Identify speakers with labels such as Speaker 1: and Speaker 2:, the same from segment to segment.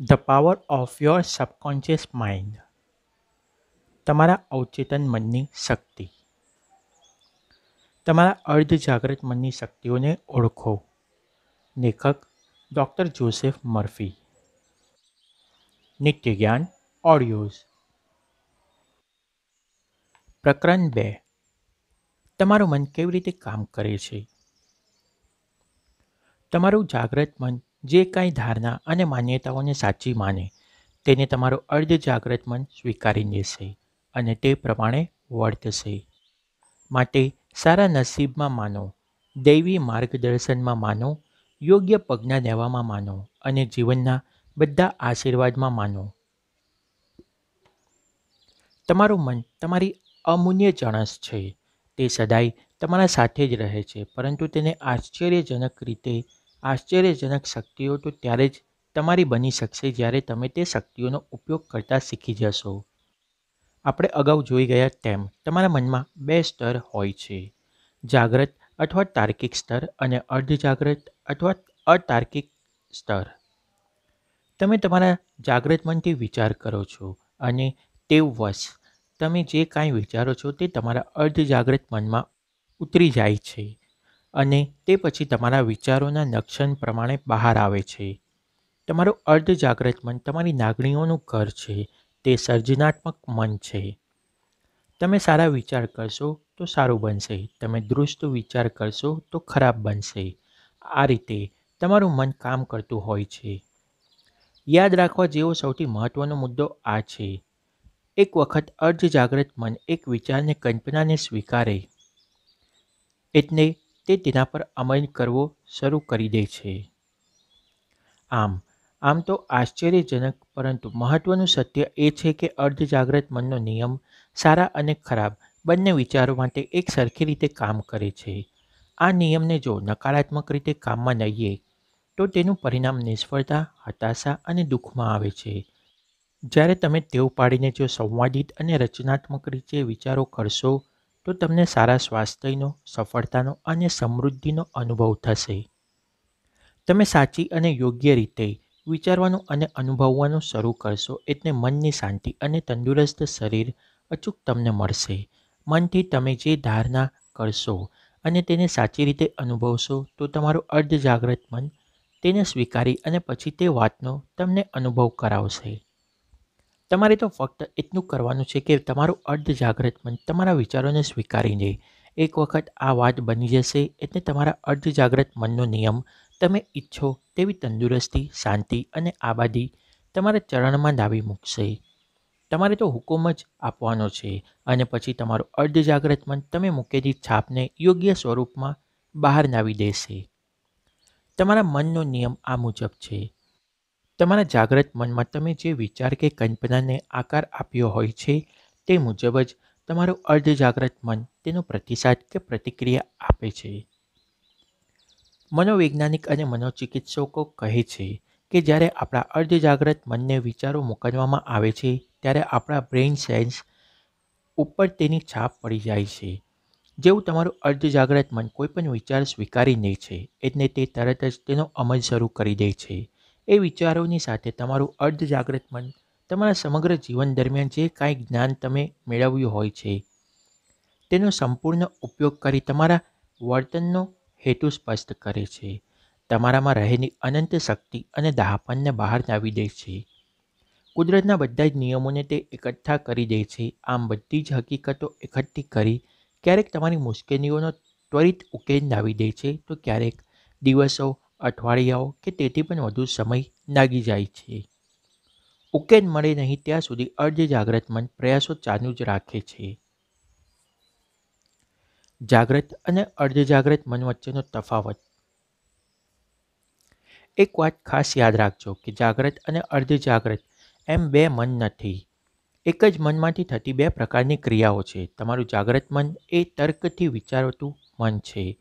Speaker 1: The power of your subconscious mind. તમારા અવચેતન મનની શક્તિ. તમારા અર્ધ જાગૃત મનની શક્તિઓને ઓળખો. લેખક ડૉક્ટર જોસેફ મર્ફી. નિત્ય જ્ઞાન ઓડિયોઝ. પ્રકરણ બે. તમારું મન કેવી રીતે કામ કરે છે? તમારું જાગૃત મન જે કાંઈ ધારણા અને માન્યતાઓને સાચી માને, તેને તમારું અર્ધ જાગૃત મન સ્વીકારી લેશે અને તે પ્રમાણે વર્તશે. માટે સારા નસીબમાં માનો, દૈવી માર્ગદર્શનમાં માનો, યોગ્ય પગના લેવામાં માનો અને જીવનના બધા આશીર્વાદમાં માનો. તમારું મન તમારી અમૂલ્ય જણસ છે, તે સદાય તમારા સાથે જ રહે છે, પરંતુ તેને આશ્ચર્યજનક રીતે આશ્ચર્યજનક શક્તિઓ તો ત્યારે જ તમારી બની શકશે જ્યારે તમે તે શક્તિઓનો ઉપયોગ કરતા શીખી જશો. આપણે અગાઉ જોઈ ગયા તેમ તમારા મનમાં બે સ્તર હોય છે. જાગ્રત અથવા તાર્કિક સ્તર અને અર્ધજાગ્રત અથવા અતાર્કિક સ્તર. તમે તમારા જાગ્રત મનથી વિચાર કરો છો અને તેવવશ તમે જે કાંઈ વિચારો છો તે તમારા અર્ધજાગ્રત મનમાં ઉતરી જાય છે. અને તે પછી તમારા વિચારોના લક્ષણ પ્રમાણે બહાર આવે છે. તમારું અર્ધ જાગ્રત મન તમારી લાગણીઓનું ઘર છે. તે સર્જનાત્મક મન છે. તમે સારા વિચાર કરશો તો સારું બનશે. તમે દૃષ્ટ વિચાર કરશો તો ખરાબ બનશે. આ રીતે તમારું મન કામ કરતું હોય છે. યાદ રાખવા જેવો સૌથી મહત્ત્વનો મુદ્દો આ છે. એક વખત અર્ધ જાગ્રત મન એક વિચારને કલ્પનાને સ્વીકારે. એટલે તે તેના પર અમલ કરવો શરૂ કરી દે છે. આમ આમ તો આશ્ચર્યજનક, પરંતુ મહત્ત્વનું સત્ય એ છે કે અર્ધ જાગ્રત મનનો નિયમ સારા અને ખરાબ બંને વિચારો માટે એક સરખી રીતે કામ કરે છે. આ નિયમને જો નકારાત્મક રીતે કામમાં લઈએ, તો તેનું પરિણામ નિષ્ફળતા, હતાશા અને દુઃખમાં આવે છે. જ્યારે તમે ટેવ પાડીને જો સંવાદિત અને રચનાત્મક રીતે વિચારો કરશો તો તમને સારા સ્વાસ્થ્યનો, સફળતાનો અને સમૃદ્ધિનો અનુભવ થશે. તમે સાચી અને યોગ્ય રીતે વિચારવાનું અને અનુભવવાનું શરૂ કરશો એટલે મનની શાંતિ અને તંદુરસ્ત શરીર અચૂક તમને મળશે. મનથી તમે જે ધારણા કરશો અને તેને સાચી રીતે અનુભવશો તો તમારું અર્ધ જાગ્રત મન તેને સ્વીકારી અને પછી તે વાતનો તમને અનુભવ કરાવશે. તમારે તો ફક્ત એટલું કરવાનું છે કે તમારું અર્ધ જાગ્રત મન તમારા વિચારોને સ્વીકારી લે. એક વખત આ વાત બની જશે એટલે તમારા અર્ધ જાગ્રત મનનો નિયમ, તમે ઈચ્છો તેવી તંદુરસ્તી, શાંતિ અને આબાદી તમારા ચરણમાં દાવી મૂકશે. તમારે તો હુકમ જ આપવાનો છે અને પછી તમારું અર્ધ જાગ્રત મન તમે મૂકેલી છાપને યોગ્ય સ્વરૂપમાં બહાર લાવી દેશે. તમારા મનનો નિયમ આ મુજબ છે. તમારા જાગ્રત મનમાં તમે જે વિચાર કે કલ્પનાને આકાર આપ્યો હોય છે, તે મુજબ જ તમારું અર્ધ જાગ્રત મન તેનો પ્રતિસાદ કે પ્રતિક્રિયા આપે છે. મનોવૈજ્ઞાનિક અને મનોચિકિત્સકો કહે છે કે જ્યારે આપણા અર્ધ જાગ્રત મનને વિચારો મોકલવામાં આવે છે, ત્યારે આપણા બ્રેઇન સેલ્સ ઉપર તેની છાપ પડી જાય છે. જેવું તમારું અર્ધ જાગ્રત મન કોઈપણ વિચાર સ્વીકારી લે છે, એટલે તે તરત જ તેનો અમલ શરૂ કરી દે છે. એ વિચારોની સાથે તમારું અર્ધ જાગૃત મન તમારા સમગ્ર જીવન દરમિયાન જે કાંઈ જ્ઞાન તમે મેળવ્યું હોય છે, તેનો સંપૂર્ણ ઉપયોગ કરી તમારા વર્તનનો હેતુ સ્પષ્ટ કરે છે. તમારામાં રહેલી અનંત શક્તિ અને દાહપનને બહાર લાવી દે છે. કુદરતના બધા જ નિયમોને તે એકઠા કરી દે છે. આમ બધી જ હકીકતો એકઠી કરી ક્યારેક તમારી મુશ્કેલીઓનો ત્વરિત ઉકેલ લાવી દે છે. તો ક્યારેક દિવસો અઠવાડિયાઓ કે તેથી પણ વધુ સમય લાગી જાય છે. ઉકેલ મળે નહીં ત્યાં સુધી અર્ધ જાગ્રત મન પ્રયાસો ચાલુ જ રાખે છે. જાગ્રત અને અર્ધ જાગ્રત મન વચ્ચેનો તફાવત. એક વાત ખાસ યાદ રાખજો કે જાગ્રત અને અર્ધ જાગ્રત એમ બે મન નથી. એક જ મનમાંથી થતી બે પ્રકારની ક્રિયાઓ છે. તમારું જાગ્રત મન એ તર્કથી વિચારતું મન છે.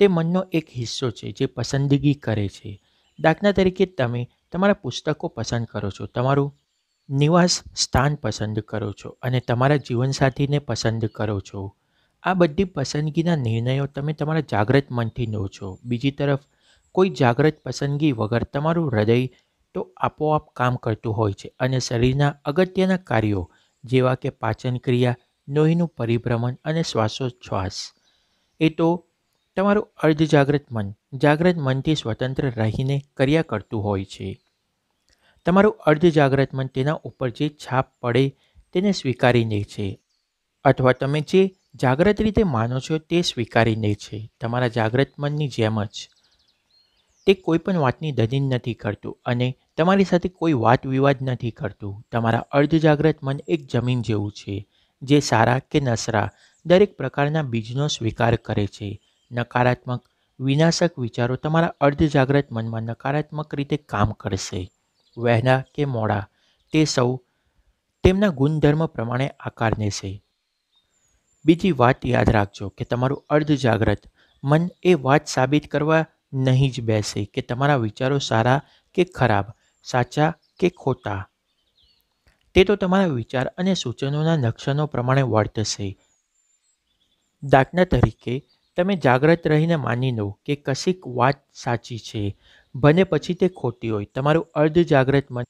Speaker 1: તે મનનો એક હિસ્સો છે જે પસંદગી કરે છે. દાખલા તરીકે તમે તમારા પુસ્તકો પસંદ કરો છો, તમારું નિવાસ સ્થાન પસંદ કરો છો અને તમારા જીવનસાથીને પસંદ કરો છો. આ બધી પસંદગીના નિર્ણયો તમે તમારા જાગ્રત મનથી લો છો. બીજી તરફ, કોઈ જાગ્રત પસંદગી વગર તમારું હૃદય તો આપોઆપ કામ કરતું હોય છે અને શરીરના અગત્યના કાર્યો જેવા કે પાચન ક્રિયા લોહીનું પરિભ્રમણ અને શ્વાસોચ્છ્વાસ, એ તો તમારું અર્ધજાગ્રત મન, જાગ્રત મનથી સ્વતંત્ર રહીને કર્યા કરતું હોય છે. તમારું અર્ધજાગ્રત મન તેના ઉપર જે છાપ પડે તેને સ્વીકારી લે છે. અથવા તમે જે જાગ્રત રીતે માનો છો તે સ્વીકારી લે છે. તમારા જાગ્રત મનની જેમ જ. તે કોઈ પણ વાતની દલીલ નથી કરતું અને તમારી સાથે કોઈ વાત વિવાદ નથી કરતું. તમારા અર્ધજાગ્રત મન એક જમીન જેવું છે, જે સારા કે નસરા દરેક પ્રકારના બીજનો સ્વીકાર કરે છે. નકારાત્મક, વિનાશક વિચારો તમારા અર્ધજાગ્રત મનમાં નકારાત્મક રીતે કામ કરશે. વહેલા કે મોડા, તે સૌ તેમના ગુણધર્મ પ્રમાણે આકાર લેશે બીજી વાત યાદ રાખજો કે તમારું અર્ધજાગ્રત મન એ વાત સાબિત કરવા નહીં જ બેસે કે તમારા વિચારો સારા કે ખરાબ, સાચા કે ખોટા. તે તો તમારા વિચાર અને સૂચનોના લક્ષણો પ્રમાણે વર્તશે. દાખલા તરીકે તમે જાગ્રત રહીને માની લો કે કશીક વાત સાચી છે. ભલે પછી તે ખોટી હોય, તમારું અર્ધ જાગ્રત મન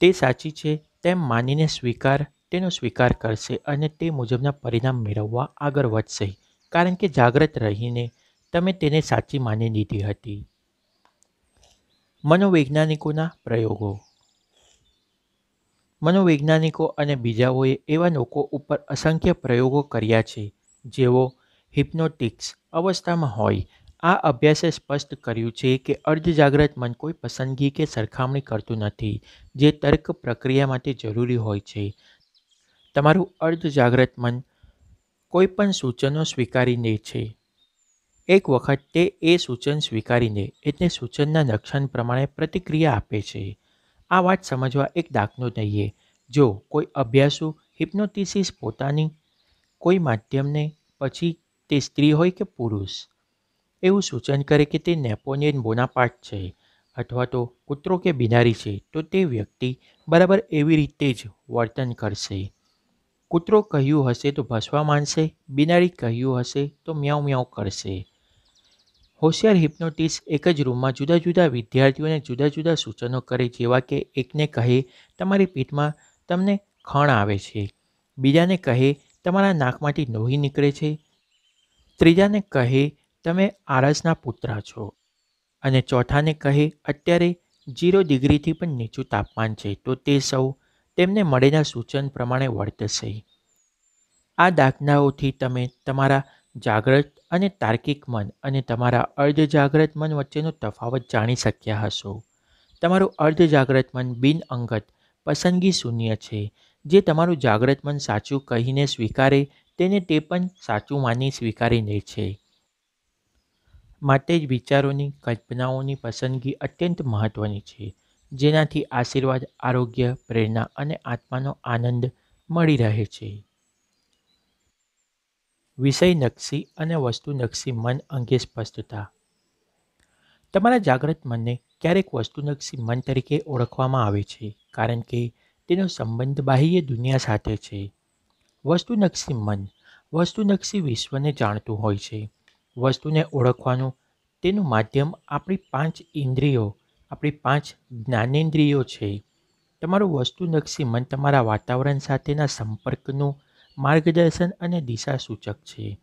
Speaker 1: તે સાચી છે, તેમ માનીને સ્વીકાર, તેનો સ્વીકાર કરશે અને તે મુજબના પરિણામ મેળવવા આગળ વધશે. કારણ કે જાગ્રત રહીને તમે તેને સાચી માની લીધી હતી. મનોવૈજ્ઞાનિકોના પ્રયોગો. મનોવૈજ્ઞાનિકો અને બીજાઓએ એવા લોકો ઉપર અસંખ્ય પ્રયોગો કર્યા છે. જેઓ હિપ્નોટિક્સ અવસ્થામાં હોય, આ અભ્યાસે સ્પષ્ટ કર્યું છે કે અર્ધજાગ્રત મન કોઈ પસંદગી કે સરખામણી કરતું નથી, જે તર્ક પ્રક્રિયા માટે જરૂરી હોય છે. તમારું અર્ધજાગ્રત મન કોઈ પણ સૂચનો સ્વીકારી લે છે. એક વખત તે એ સૂચન સ્વીકારીને, એટલે સૂચનના લક્ષણ પ્રમાણે પ્રતિક્રિયા આપે છે. આ વાત સમજવા એક દાખલો લઈએ જો કોઈ અભ્યાસુ હિપ્નોટિસિસ પોતાની કોઈ માધ્યમને પછી તે સ્ત્રી હોય કે પુરુષ? એવું સૂચન કરે કે તે નેપોલિયન બોનાપાર્ટ છે અથવા તો કૂતરો કે બિનારી છે, તો તે વ્યક્તિ બરાબર એવી રીતે જ વર્તન કરશે. કૂતરો કહ્યું હશે તો ભસવા માંડશે, બિનારી કહ્યું હશે તો મ્યાઉ મ્યાઉ કરશે. હોશિયાર હિપ્નોટિસ એક જ રૂમમાં જુદા જુદા વિદ્યાર્થીઓને જુદા જુદા સૂચનો કરે જેવા કે એકને કહે, તમારી પીઠમાં તમને ખણ આવે છે. બીજાને કહે તમારા નાકમાંથી લોહી નીકળે છે? ત્રીજાને કહે, તમે આરસના પુત્રા છો. અને ચોથાને કહે, અત્યારે જીરો ડિગ્રીથી પણ નીચું તાપમાન છે, તો તે સૌ તેમને મળેલા સૂચન પ્રમાણે વર્તશે. આ દાખલાઓથી તમે તમારા જાગ્રત અને તાર્કિક મન અને તમારા અર્ધ જાગ્રત મન વચ્ચેનો તફાવત જાણી શક્યા હશો. તમારું અર્ધ જાગ્રત મન બિન અંગત પસંદગી શૂન્ય છે. જે તમારું જાગ્રત મન સાચું કહીને સ્વીકારે, તેને તે પણ સાચું માની સ્વીકારી લે છે. માટે જ વિચારોની, કલ્પનાઓની પસંદગી અત્યંત મહત્ત્વની છે, જેનાથી આશીર્વાદ, આરોગ્ય, પ્રેરણા અને આત્માનો આનંદ મળી રહે છે. વિષય નકશી અને વસ્તુનક્ષી મન અંગે સ્પષ્ટતા. તમારા જાગ્રત મનને ક્યારેક વસ્તુનક્ષી મન તરીકે ઓળખવામાં આવે છે, કારણ કે તેનો સંબંધ બાહ્ય દુનિયા સાથે છે. વસ્તુનક્ષી મન વસ્તુનક્ષી વિશ્વને જાણતું હોય છે. વસ્તુને ઓળખવાનું તેનું માધ્યમ આપણી પાંચ ઇન્દ્રિયો, આપણી પાંચ જ્ઞાનેન્દ્રિયો છે. તમારું વસ્તુનક્ષી મન તમારા વાતાવરણ સાથેના સંપર્કનું માર્ગદર્શન અને દિશા સૂચક છે.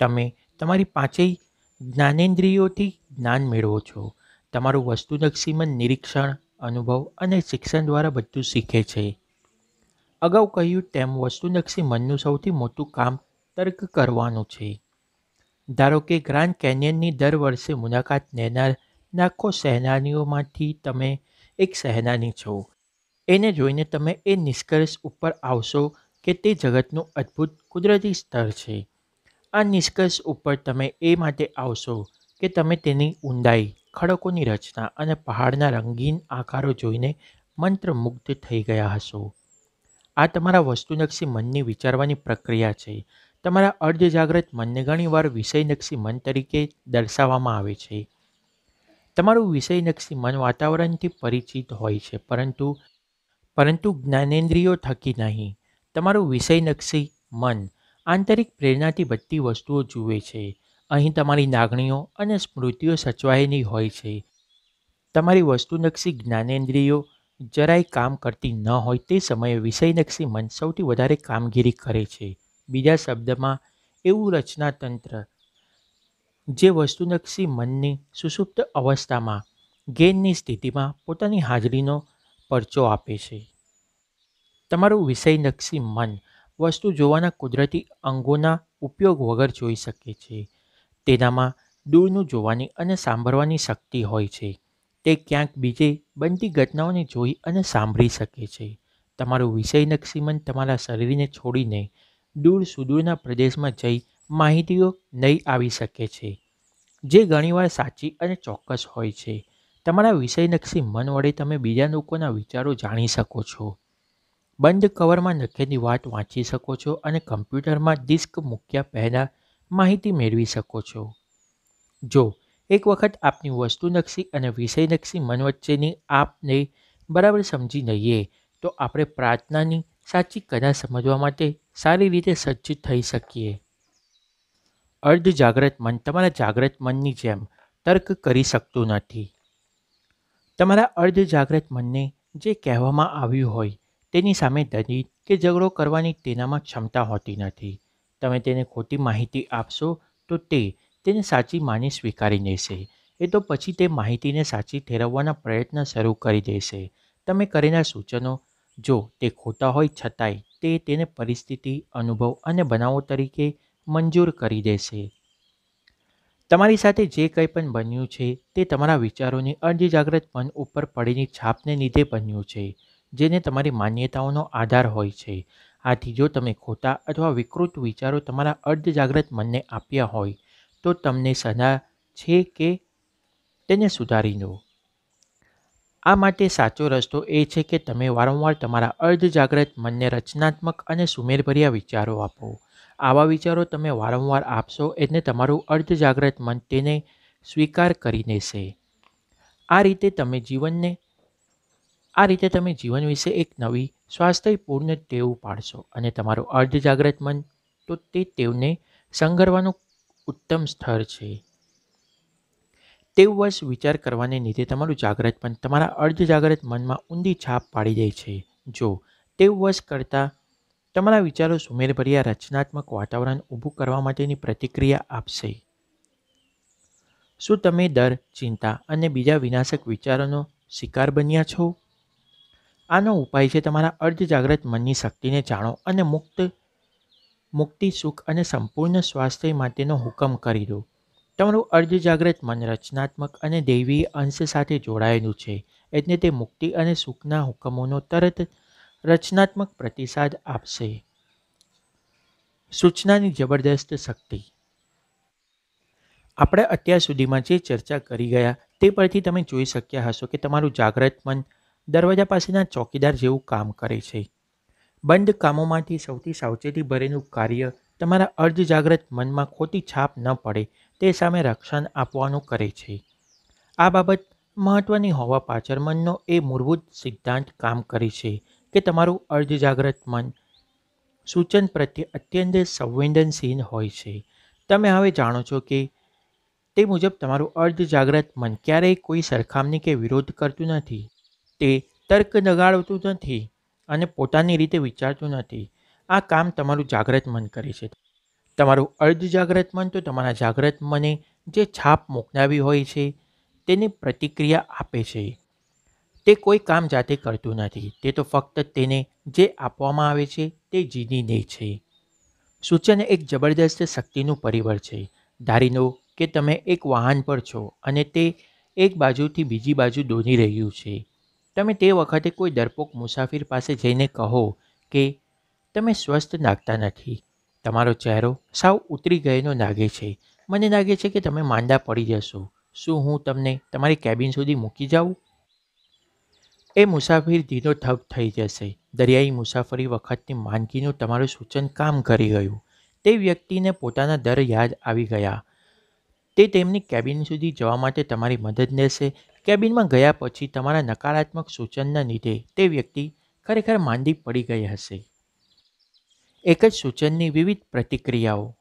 Speaker 1: તમે તમારી પાંચેય જ્ઞાનેન્દ્રિયોથી જ્ઞાન મેળવો છો. તમારું વસ્તુનક્ષી મન નિરીક્ષણ અનુભવ અને શિક્ષણ દ્વારા બધું શીખે છે. અગાઉ કહ્યું તેમ વસ્તુનક્ષી મનનું સૌથી મોટું કામ તર્ક કરવાનું છે. ધારો કે ગ્રાન્ડ કેનિયનની દર વર્ષે મુલાકાત લેનાર લાખો સહેલાનીઓમાંથી તમે એક સહેલાની છો. એને જોઈને તમે એ નિષ્કર્ષ ઉપર આવશો કે તે જગતનું અદ્ભુત કુદરતી સ્તર છે. આ નિષ્કર્ષ ઉપર તમે એ માટે આવશો કે તમે તેની ઊંડાઈ ખડકોની રચના અને પહાડના રંગીન આકારો જોઈને મંત્રમુગ્ધ થઈ ગયા હશો. આ તમારા વસ્તુનક્ષી મનની વિચારવાની પ્રક્રિયા છે. તમારા અર્ધજાગ્રત મનને ઘણીવાર વિષયનક્ષી મન તરીકે દર્શાવવામાં આવે છે. તમારું વિષયનક્ષી મન વાતાવરણથી પરિચિત હોય છે, પરંતુ પરંતુ જ્ઞાનેન્દ્રિયો થકી નહીં. તમારું વિષયનક્ષી મન આંતરિક પ્રેરણાથી બધી વસ્તુઓ જુએ છે. અહીં તમારી લાગણીઓ અને સ્મૃતિઓ સચવાયેલી હોય છે. તમારી વસ્તુલક્ષી જ્ઞાનેન્દ્રિયો જરાય કામ કરતી ન હોય તે સમયે વિષયલક્ષી મન સૌથી વધારે કામગીરી કરે છે. બીજા શબ્દમાં, એવું રચનાતંત્ર, જે વસ્તુલક્ષી મનની સુષુપ્ત અવસ્થામાં, ગેનની સ્થિતિમાં પોતાની હાજરીનો પરચો આપે છે. તમારું વિષયલક્ષી મન વસ્તુ જોવાના કુદરતી અંગોના ઉપયોગ વગર જોઈ શકે છે. તેનામાં દૂરનું જોવાની અને સાંભળવાની શક્તિ હોય છે. તે ક્યાંક બીજે બનતી ઘટનાઓને જોઈ અને સાંભળી શકે છે. તમારું વિષયનક્ષી મન તમારા શરીરને છોડીને દૂર સુદૂરના પ્રદેશમાં જઈ માહિતીઓ નહીં આવી શકે છે, જે ઘણીવાર સાચી અને ચોક્કસ હોય છે. તમારા વિષયલક્ષી મન વડે તમે બીજા લોકોના વિચારો જાણી શકો છો. બંધ કવરમાં લખેલી વાત વાંચી શકો છો અને કમ્પ્યુટરમાં ડિસ્ક મૂક્યા પહેલાં માહિતી મેળવી શકો છો. જો, એક વખત આપની વસ્તુલક્ષી અને વિષયનક્ષી મન વચ્ચેની આપને બરાબર સમજી લઈએ, તો આપણે પ્રાર્થનાની સાચી કદા સમજવા માટે સારી રીતે સજ્જ થઈ શકીએ. અર્ધ જાગ્રત મન, તમારા જાગ્રત મનની જેમ તર્ક કરી શકતું નથી. તમારા અર્ધ જાગ્રત મનને જે કહેવામાં આવ્યું હોય, તેની સામે દલીલ કે ઝઘડો કરવાની તેનામાં ક્ષમતા હોતી નથી. તમે તેને ખોટી માહિતી આપશો તો તે તેને સાચી માની સ્વીકારી લેશે. એ તો પછી તે માહિતીને સાચી ઠેરવવાના પ્રયત્ન શરૂ કરી દેશે. તમે કરેલા સૂચનો, જો તે ખોટા હોય છતાંય, તે તેને પરિસ્થિતિ, અનુભવ અને બનાવો તરીકે મંજૂર કરી દેશે. તમારી સાથે જે કંઈ પણ બન્યું છે તે તમારા વિચારોની અર્ધજાગ્રત મન ઉપર પડેલી છાપને લીધે બન્યું છે, જેને તમારી માન્યતાઓનો આધાર હોય છે. આથી જો તમે ખોટા અથવા વિકૃત વિચારો તમારા અર્ધજાગ્રત મનને આપ્યા હોય, તો તમને સલાહ છે કે તેને સુધારી લો. આ માટે સાચો રસ્તો એ છે કે તમે વારંવાર તમારા અર્ધ જાગ્રત મનને રચનાત્મક અને સુમેરભર્યા વિચારો આપો. આવા વિચારો તમે વારંવાર આપશો એટલે તમારું અર્ધ જાગ્રત મન તેને સ્વીકાર કરી લેશે આ રીતે તમે જીવનને આ રીતે તમે જીવન વિશે એક નવી સ્વાસ્થ્યપૂર્ણ ટેવ પાડશો અને તમારું અર્ધ જાગ્રત મન, તો તે ટેવને સંઘરવાનું ઉત્તમ સ્થળ છે. ટેવવશ વિચાર કરવાને લીધે તમારું જાગ્રત પણ તમારા અર્ધ જાગ્રત મનમાં ઊંડી છાપ પાડી દે છે. જો ટેવવશ કરતાં તમારા વિચારો સુમેરભર્યા રચનાત્મક વાતાવરણ ઊભું કરવા માટેની પ્રતિક્રિયા આપશે. શું તમે ડર, ચિંતા અને બીજા વિનાશક વિચારોનો શિકાર બન્યા છો? આનો ઉપાય છે તમારા અર્ધ જાગ્રત મનની શક્તિને જાણો અને મુક્ત, મુક્તિ, સુખ અને સંપૂર્ણ સ્વાસ્થ્ય માટેનો હુકમ કરી દો. તમારું અર્ધ જાગ્રત મન રચનાત્મક અને દૈવી અંશ સાથે જોડાયેલું છે, એટલે તે મુક્તિ અને સુખના હુકમોનો તરત રચનાત્મક પ્રતિસાદ આપશે. સૂચનાની જબરદસ્ત શક્તિ. આપણે અત્યાર સુધીમાં જે ચર્ચા કરી ગયા તે પરથી તમે જોઈ શક્યા હશો કે તમારું જાગ્રત મન દરવાજા પાસેના ચોકીદાર જેવું કામ કરે છે. બંધ કામોમાંથી સૌથી સાવચેતી ભરેલું કાર્ય તમારા અર્ધજાગ્રત મનમાં ખોટી છાપ ન પડે, તે સામે રક્ષણ આપવાનું કરે છે. આ બાબત મહત્ત્વની હોવા પાછળ મનનો એ મૂળભૂત સિદ્ધાંત કામ કરે છે કે તમારું અર્ધજાગ્રત મન સૂચન પ્રત્યે અત્યંત સંવેદનશીલ હોય છે. તમે હવે જાણો છો કે તે મુજબ તમારું અર્ધજાગ્રત મન ક્યારેય કોઈ સરખામણી કે વિરોધ કરતું નથી. તે તર્ક દગાડતું નથી અને પોતાની રીતે વિચારતું નથી. આ કામ તમારું જાગ્રત મન કરે છે. તમારું અર્ધ જાગ્રત મન તો તમારા જાગ્રત મને જે છાપ મોકલાવી હોય છે, તેની પ્રતિક્રિયા આપે છે. તે કોઈ કામ જાતે કરતું નથી. તે તો ફક્ત તેને જે આપવામાં આવે છે, તે જીની દે છે. સૂચન એક જબરદસ્ત શક્તિનું પરિબળ છે. ધારી લો કે તમે એક વાહન પર છો અને તે એક બાજુથી બીજી બાજુ દોરી રહ્યું છે. તમે તે વખતે કોઈ ડરપોક મુસાફિર પાસે જઈને કહો કે, તમે સ્વસ્થ નાગતા નથી. તમારો ચહેરો સાવ ઉતરી ગયેલો લાગે છે. મને લાગે છે કે તમે માંદા પડી જશો. શું હું તમને તમારી કેબિન સુધી મૂકી જાઉં? એ મુસાફિર ધીરો ઠપ થઈ જશે. દરિયાઈ મુસાફરી વખતની માંદગીનું તમારું સૂચન કામ કરી ગયું. તે વ્યક્તિને પોતાના દર યાદ આવી ગયા. તે તેમની કેબિન સુધી જવા માટે તમારી મદદ લેશે કેબિનમાં ગયા પછી તમારા નકારાત્મક સૂચનના લીધે તે વ્યક્તિ ખરેખર માંદી પડી ગઈ હશે. એક જ સૂચનની વિવિધ પ્રતિક્રિયાઓ.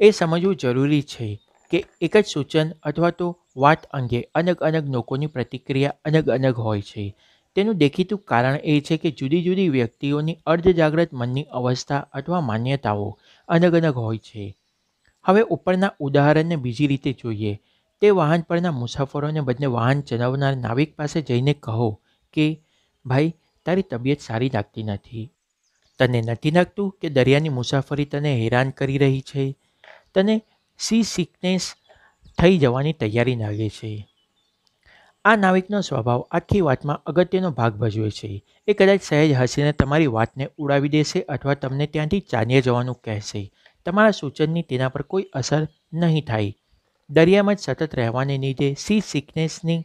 Speaker 1: એ સમજવું જરૂરી છે કે એક જ સૂચન અથવા તો વાત અંગે અલગ અલગ લોકોની પ્રતિક્રિયા અલગ અલગ હોય છે. તેનું દેખીતું કારણ એ છે કે જુદી જુદી વ્યક્તિઓની અર્ધજાગ્રત મનની અવસ્થા અથવા માન્યતાઓ અલગ અલગ હોય છે. હવે ઉપરના ઉદાહરણને બીજી રીતે જોઈએ. તે વાહન પરના મુસાફરોને બદલે વાહન ચલાવનાર નાવિક પાસે જઈને કહો કે, ભાઈ, તારી તબિયત સારી લાગતી નથી. તને નથી લાગતું કે દરિયાની મુસાફરી તને હેરાન કરી રહી છે? તને સી સિકનેસ થઈ જવાની તૈયારી લાગે છે? આ નાવિકનો સ્વભાવ આખી વાતમાં અગત્યનો ભાગ ભજવે છે. એ કદાચ સહેજ હસીને તમારી વાતને ઉડાવી દેશે અથવા તમને ત્યાંથી ચાલીએ જવાનું કહેશે. તમારા સૂચનની તેના પર કોઈ અસર નહીં થાય. દરિયામાં જ સતત રહેવાને લીધે સી સિકનેસની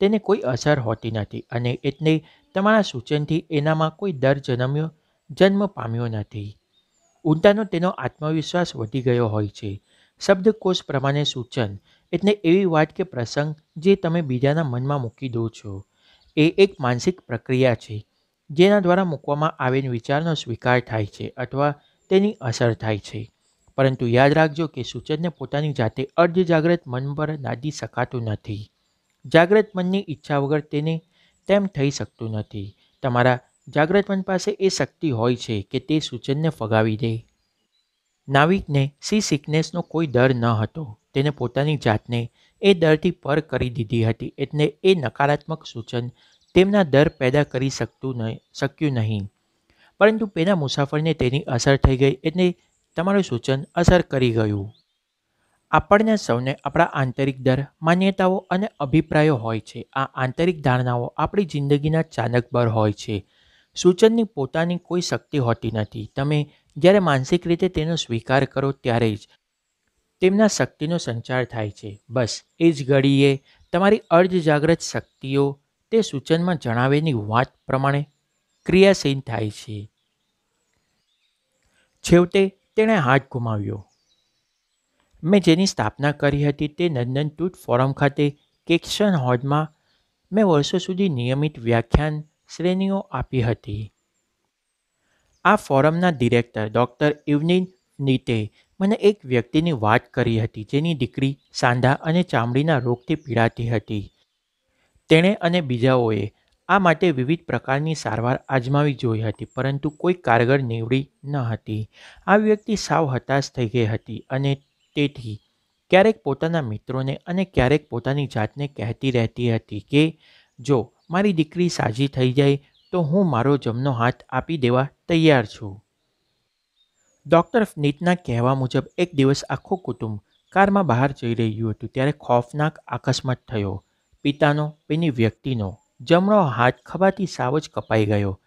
Speaker 1: તેને કોઈ અસર હોતી નથી અને એટલે તમારા સૂચનથી એનામાં કોઈ દર જન્મ્યો, જન્મ પામ્યો નથી. ઊંટાનો તેનો આત્મવિશ્વાસ વધી ગયો હોય છે. શબ્દકોશ પ્રમાણે સૂચન, એટલે એવી વાત કે પ્રસંગ જે તમે બીજાના મનમાં મૂકી દો છો. એ એક માનસિક પ્રક્રિયા છે, જેના દ્વારા મૂકવામાં આવેલ વિચારનો સ્વીકાર થાય છે અથવા તેની અસર થાય છે. પરંતુ યાદ રાખજો કે સૂચનને પોતાની જાતે અર્ધજાગ્રત મન પર લાદી શકાતું નથી. જાગ્રત મનની ઈચ્છા વગર તેને તેમ થઈ શકતું નથી. તમારા જાગ્રત મન પાસે એ શક્તિ હોય છે કે તે સૂચનને ફગાવી દે. નાવિકને સી સિકનેસનો કોઈ ડર ન હતો. તેને પોતાની જાતને એ ડરથી પર કરી દીધી હતી એટલે એ નકારાત્મક સૂચન તેમના ડર પેદા કરી શકતું ન શક્યું નહીં. પરંતુ પેલા મુસાફરને તેની અસર થઈ ગઈ એટલે તમારું સૂચન અસર કરી ગયું. આપણને સૌને આપણા આંતરિક દર માન્યતાઓ અને અભિપ્રાયો હોય છે. આ આંતરિક ધારણાઓ આપણી જિંદગીના ચાલકબળ હોય છે. સૂચનની પોતાની કોઈ શક્તિ હોતી નથી. તમે જ્યારે માનસિક રીતે તેનો સ્વીકાર કરો ત્યારે જ તેમના શક્તિનો સંચાર થાય છે. બસ, એ જ ઘડીએ તમારી અર્ધજાગ્રત શક્તિઓ તે સૂચનમાં જણાવેલી વાત પ્રમાણે ક્રિયાશીલ થાય છે. છેવટે તેણે હાથ ગુમાવ્યો. મેં જેની સ્થાપના કરી હતી તે નંદન તૂટ ફોરમ ખાતે કેક્સન હોર્ડમાં મેં વર્ષો સુધી નિયમિત વ્યાખ્યાન શ્રેણીઓ આપી હતી. આ ફોરમના ડિરેક્ટર ડૉક્ટર ઇવનિન નીતે મને એક વ્યક્તિની વાત કરી હતી જેની દીકરી સાંધા અને ચામડીના રોગથી પીડાતી હતી. તેણે અને બીજાઓએ આ માટે વિવિધ પ્રકારની સારવાર આજમાવી જોઈ હતી, પરંતુ કોઈ કારગર નીવડી ન હતી. આ વ્યક્તિ સાવ હતાશ થઈ ગઈ હતી અને તેથી ક્યારેક પોતાના મિત્રોને અને ક્યારેક પોતાની જાતને કહેતી રહેતી હતી કે, જો મારી દીકરી સાજી થઈ જાય, તો હું મારો જમનો હાથ આપી દેવા તૈયાર છું. ડૉક્ટર નીતના કહેવા મુજબ, એક દિવસ આખું કુટુંબ કારમાં બહાર જઈ રહ્યું હતું, ત્યારે ખોફનાક અકસ્માત થયો. પિતાનો પેની વ્યક્તિનો જમણો હાથ ખભાથી સાવ જ કપાઈ ગયો.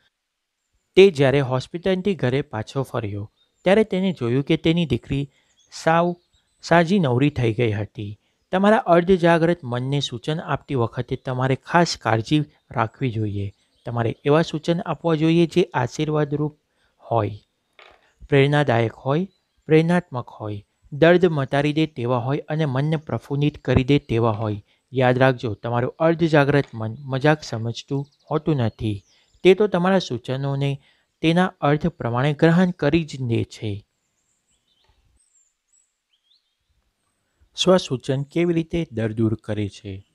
Speaker 1: તે જ્યારે હોસ્પિટલથી ઘરે પાછો ફર્યો, ત્યારે તેને જોયું કે તેની દીકરી સાવ સાજી નવરી થઈ ગઈ હતી. તમારા અર્ધજાગ્રત મનને સૂચન આપતી વખતે તમારે ખાસ કાળજી રાખવી જોઈએ. તમારે એવા સૂચન આપવા જોઈએ જે આશીર્વાદરૂપ હોય. પ્રેરણાદાયક હોય, પ્રેરણાત્મક હોય. દર્દ મટાડી દે તેવા હોય અને મનને પ્રફુલ્લિત કરી દે તેવા હોય. યાદ રાખજો, તમારું અર્ધજાગ્રત મન મજાક સમજતું હોતું નથી. તે તો તમારા સૂચનોને તેના અર્થ પ્રમાણે ગ્રહણ કરી જ દે છે. સ્વસૂચન કેવી રીતે દર દૂર કરે છે?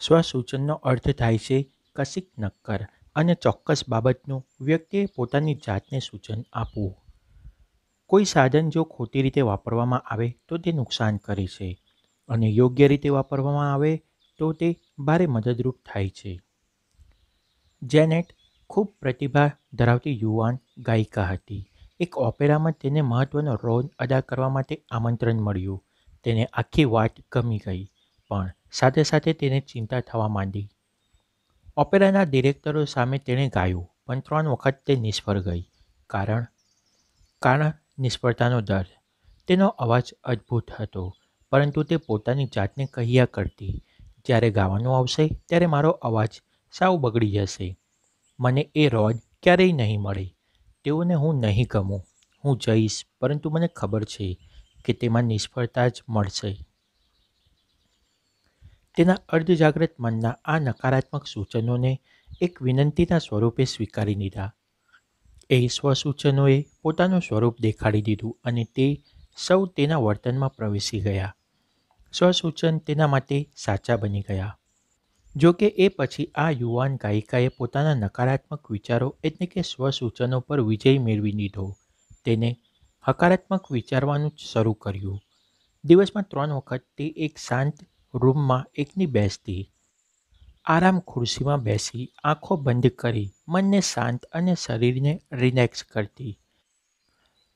Speaker 1: સ્વસૂચનનો અર્થ થાય છે કશીક નક્કર અને ચોક્કસ બાબતનું વ્યક્તિએ પોતાની જાતને સૂચન આપવું. કોઈ સાધન જો ખોટી રીતે વાપરવામાં આવે તો તે નુકસાન કરે છે. અને યોગ્ય રીતે વાપરવામાં આવે તો તે ભારે મદદરૂપ થાય છે. જેનેટ ખૂબ પ્રતિભા ધરાવતી યુવાન ગાયિકા હતી. એક ઓપેરામાં તેને મહત્ત્વનો રોલ અદા કરવા માટે આમંત્રણ મળ્યું. તેને આખી વાત ગમી ગઈ, પણ સાથે સાથે તેને ચિંતા થવા માંડી. ઓપેરાના ડિરેક્ટરો સામે તેણે ગાયું, પણ ત્રણ વખત તે નિષ્ફળ ગઈ, કારણ કારણ નિષ્ફળતાનો દર તેનો અવાજ અદ્ભુત હતો. પરંતુ તે પોતાની જાતને કહ્યા કરતી. જ્યારે ગાવાનું આવશે, ત્યારે મારો અવાજ સાવ બગડી જશે. મને એ રોજ ક્યારેય નહીં મળે. તેઓને હું નહીં ગમું. હું જઈશ, પરંતુ મને ખબર છે કે તેમાં નિષ્ફળતા જ મળશે. તેના અર્ધજાગ્રત મનના આ નકારાત્મક સૂચનોને એક વિનંતીના સ્વરૂપે સ્વીકારી લીધા એ સ્વસૂચનોએ પોતાનું સ્વરૂપ દેખાડી દીધું અને તે સૌ તેના વર્તનમાં પ્રવેશી ગયા. સ્વસૂચન તેના માટે સાચા બની ગયા. જો કે એ પછી આ યુવાન ગાયિકાએ પોતાના નકારાત્મક વિચારો એટલે કે સ્વસૂચનો પર વિજય મેળવી લીધો. તેને હકારાત્મક વિચારવાનું જ શરૂ કર્યું. દિવસમાં ત્રણ વખત તે એક શાંત રૂમમાં એકની બેસતી. આરામ ખુરશીમાં બેસી, આંખો બંધ કરી, મનને શાંત અને શરીરને રિલેક્સ કરતી.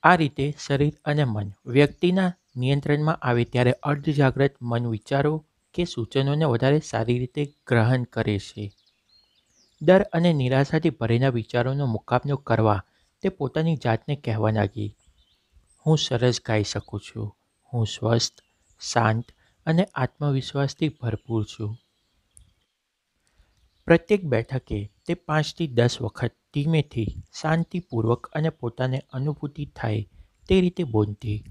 Speaker 1: આ રીતે શરીર અને મન વ્યક્તિના નિયંત્રણમાં આવે ત્યારે અર્ધજાગ્રત મન વિચારો કે સૂચનોને વધારે સારી રીતે ગ્રહણ કરે છે. ડર અને નિરાશાથી ભરેલા વિચારોનો મુકાબલો કરવા તે પોતાની જાતને કહેવા લાગી. હું સરસ ગાઈ શકું છું. હું સ્વસ્થ, શાંત અને આત્મવિશ્વાસથી ભરપૂર છું. પ્રત્યેક બેઠકે તે પાંચથી દસ વખત ધીમેથી, શાંતિપૂર્વક અને પોતાને અનુભૂતિ થાય તે રીતે બોલતી.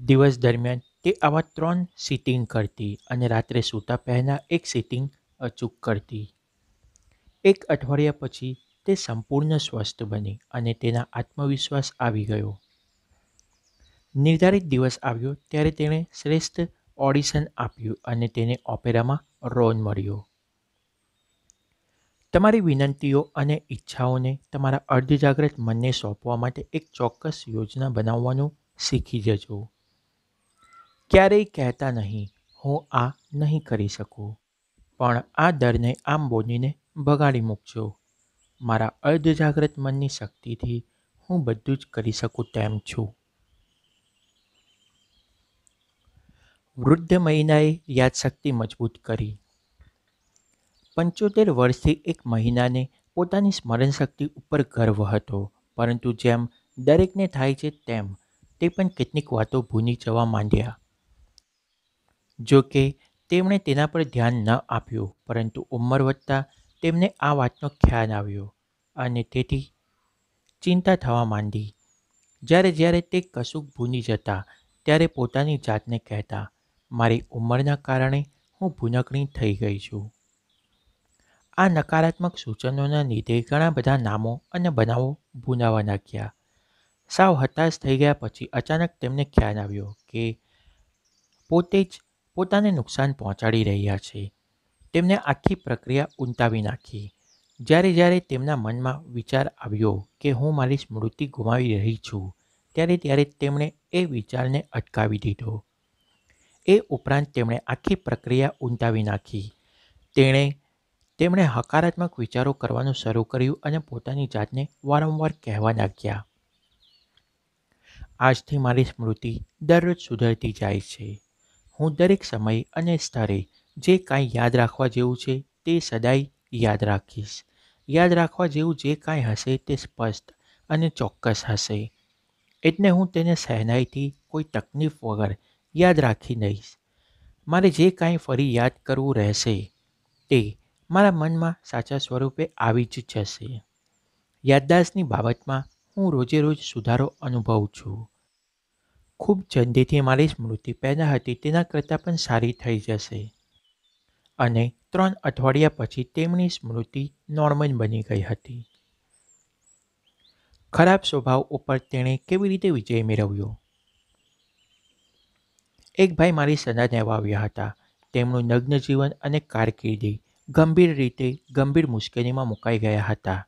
Speaker 1: દિવસ દરમિયાન તે આવા ત્રણ સિટિંગ કરતી અને રાત્રે સૂતા પહેલાં એક સિટિંગ અચૂક કરતી. એક અઠવાડિયા પછી તે સંપૂર્ણ સ્વસ્થ બની અને તેના આત્મવિશ્વાસ આવી ગયો. નિર્ધારિત દિવસ આવ્યો ત્યારે તેણે શ્રેષ્ઠ ઓડિશન આપ્યું અને તેને ઓપેરામાં રોલ મળ્યો. તમારી વિનંતીઓ અને ઈચ્છાઓને તમારા અર્ધજાગ્રત મનને સોંપવા માટે એક ચોક્કસ યોજના બનાવવાનું શીખી જજો. ક્યારેય કહેતા નહીં, હું આ નહીં કરી શકું. પણ આ ડરને આમ બોલીને બગાડી મૂકજો. મારા અર્ધજાગ્રત મનની શક્તિથી હું બધું જ કરી શકું તેમ છું. વૃદ્ધ મહિનાએ યાદશક્તિ મજબૂત કરી. પંચોતેર વર્ષથી એક મહિનાને પોતાની સ્મરણશક્તિ ઉપર ગર્વ હતો. પરંતુ જેમ દરેકને થાય છે તેમ તે પણ કેટલીક વાતો ભૂલી જવા માંડ્યા. જો કે, તેમણે તેના પર ધ્યાન ન આપ્યું, પરંતુ ઉંમર વધતા તેમને આ વાતનો ખ્યાલ આવ્યો અને તેથી ચિંતા થવા માંડી. જ્યારે જ્યારે તે કશુંક ભૂલી જતા, ત્યારે પોતાની જાતને કહેતા, મારી ઉંમરના કારણે હું ભૂનકણી થઈ ગઈ છું. આ નકારાત્મક સૂચનોના લીધે ઘણા બધા નામો અને બનાવો ભૂનાવા નાખ્યા. સાવ હતાશ થઈ ગયા પછી અચાનક તેમને ખ્યાલ આવ્યો કે પોતે જ પોતાને નુકસાન પહોંચાડી રહ્યા છે. તેમને આખી પ્રક્રિયા ઉંટાવી નાખી. જ્યારે જ્યારે તેમના મનમાં વિચાર આવ્યો કે હું મારી સ્મૃતિ ગુમાવી રહી છું, ત્યારે ત્યારે તેમણે એ વિચારને અટકાવી દીધો. એ ઉપરાંત તેમણે આખી પ્રક્રિયા ઉંટાવી નાખી. તેણે તેમણે હકારાત્મક વિચારો કરવાનું શરૂ કર્યું અને પોતાની જાતને વારંવાર કહેવા લાગ્યા, આજથી મારી સ્મૃતિ દરરોજ સુધરતી જાય છે. હું દરેક સમય અને સ્તરે જે કાંઈ યાદ રાખવા જેવું છે તે સદાય યાદ રાખીશ. યાદ રાખવા જેવું જે કાંઈ હશે તે સ્પષ્ટ અને ચોક્કસ હશે. એટલે હું તેને સહેનાઈથી કોઈ તકલીફ વગર યાદ રાખી દઈશ. મારે જે કાંઈ ફરી યાદ કરવું રહેશે તે મારા મનમાં સાચા સ્વરૂપે આવી જ જશે. યાદદાસ્તની બાબતમાં હું રોજે રોજ સુધારો અનુભવું છું. ખૂબ જલ્દીથી મારી સ્મૃતિ પહેલાં હતી તેના કરતાં પણ સારી થઈ જશે. અને ત્રણ અઠવાડિયા પછી તેમની સ્મૃતિ નોર્મલ બની ગઈ હતી. ખરાબ સ્વભાવ ઉપર તેણે કેવી રીતે વિજય મેળવ્યો? એક ભાઈ મારી સલાહ લેવા આવ્યા હતા. તેમનું નગ્ન જીવન અને કારકિર્દી ગંભીર રીતે ગંભીર મુશ્કેલીમાં મુકાઈ ગયા હતા.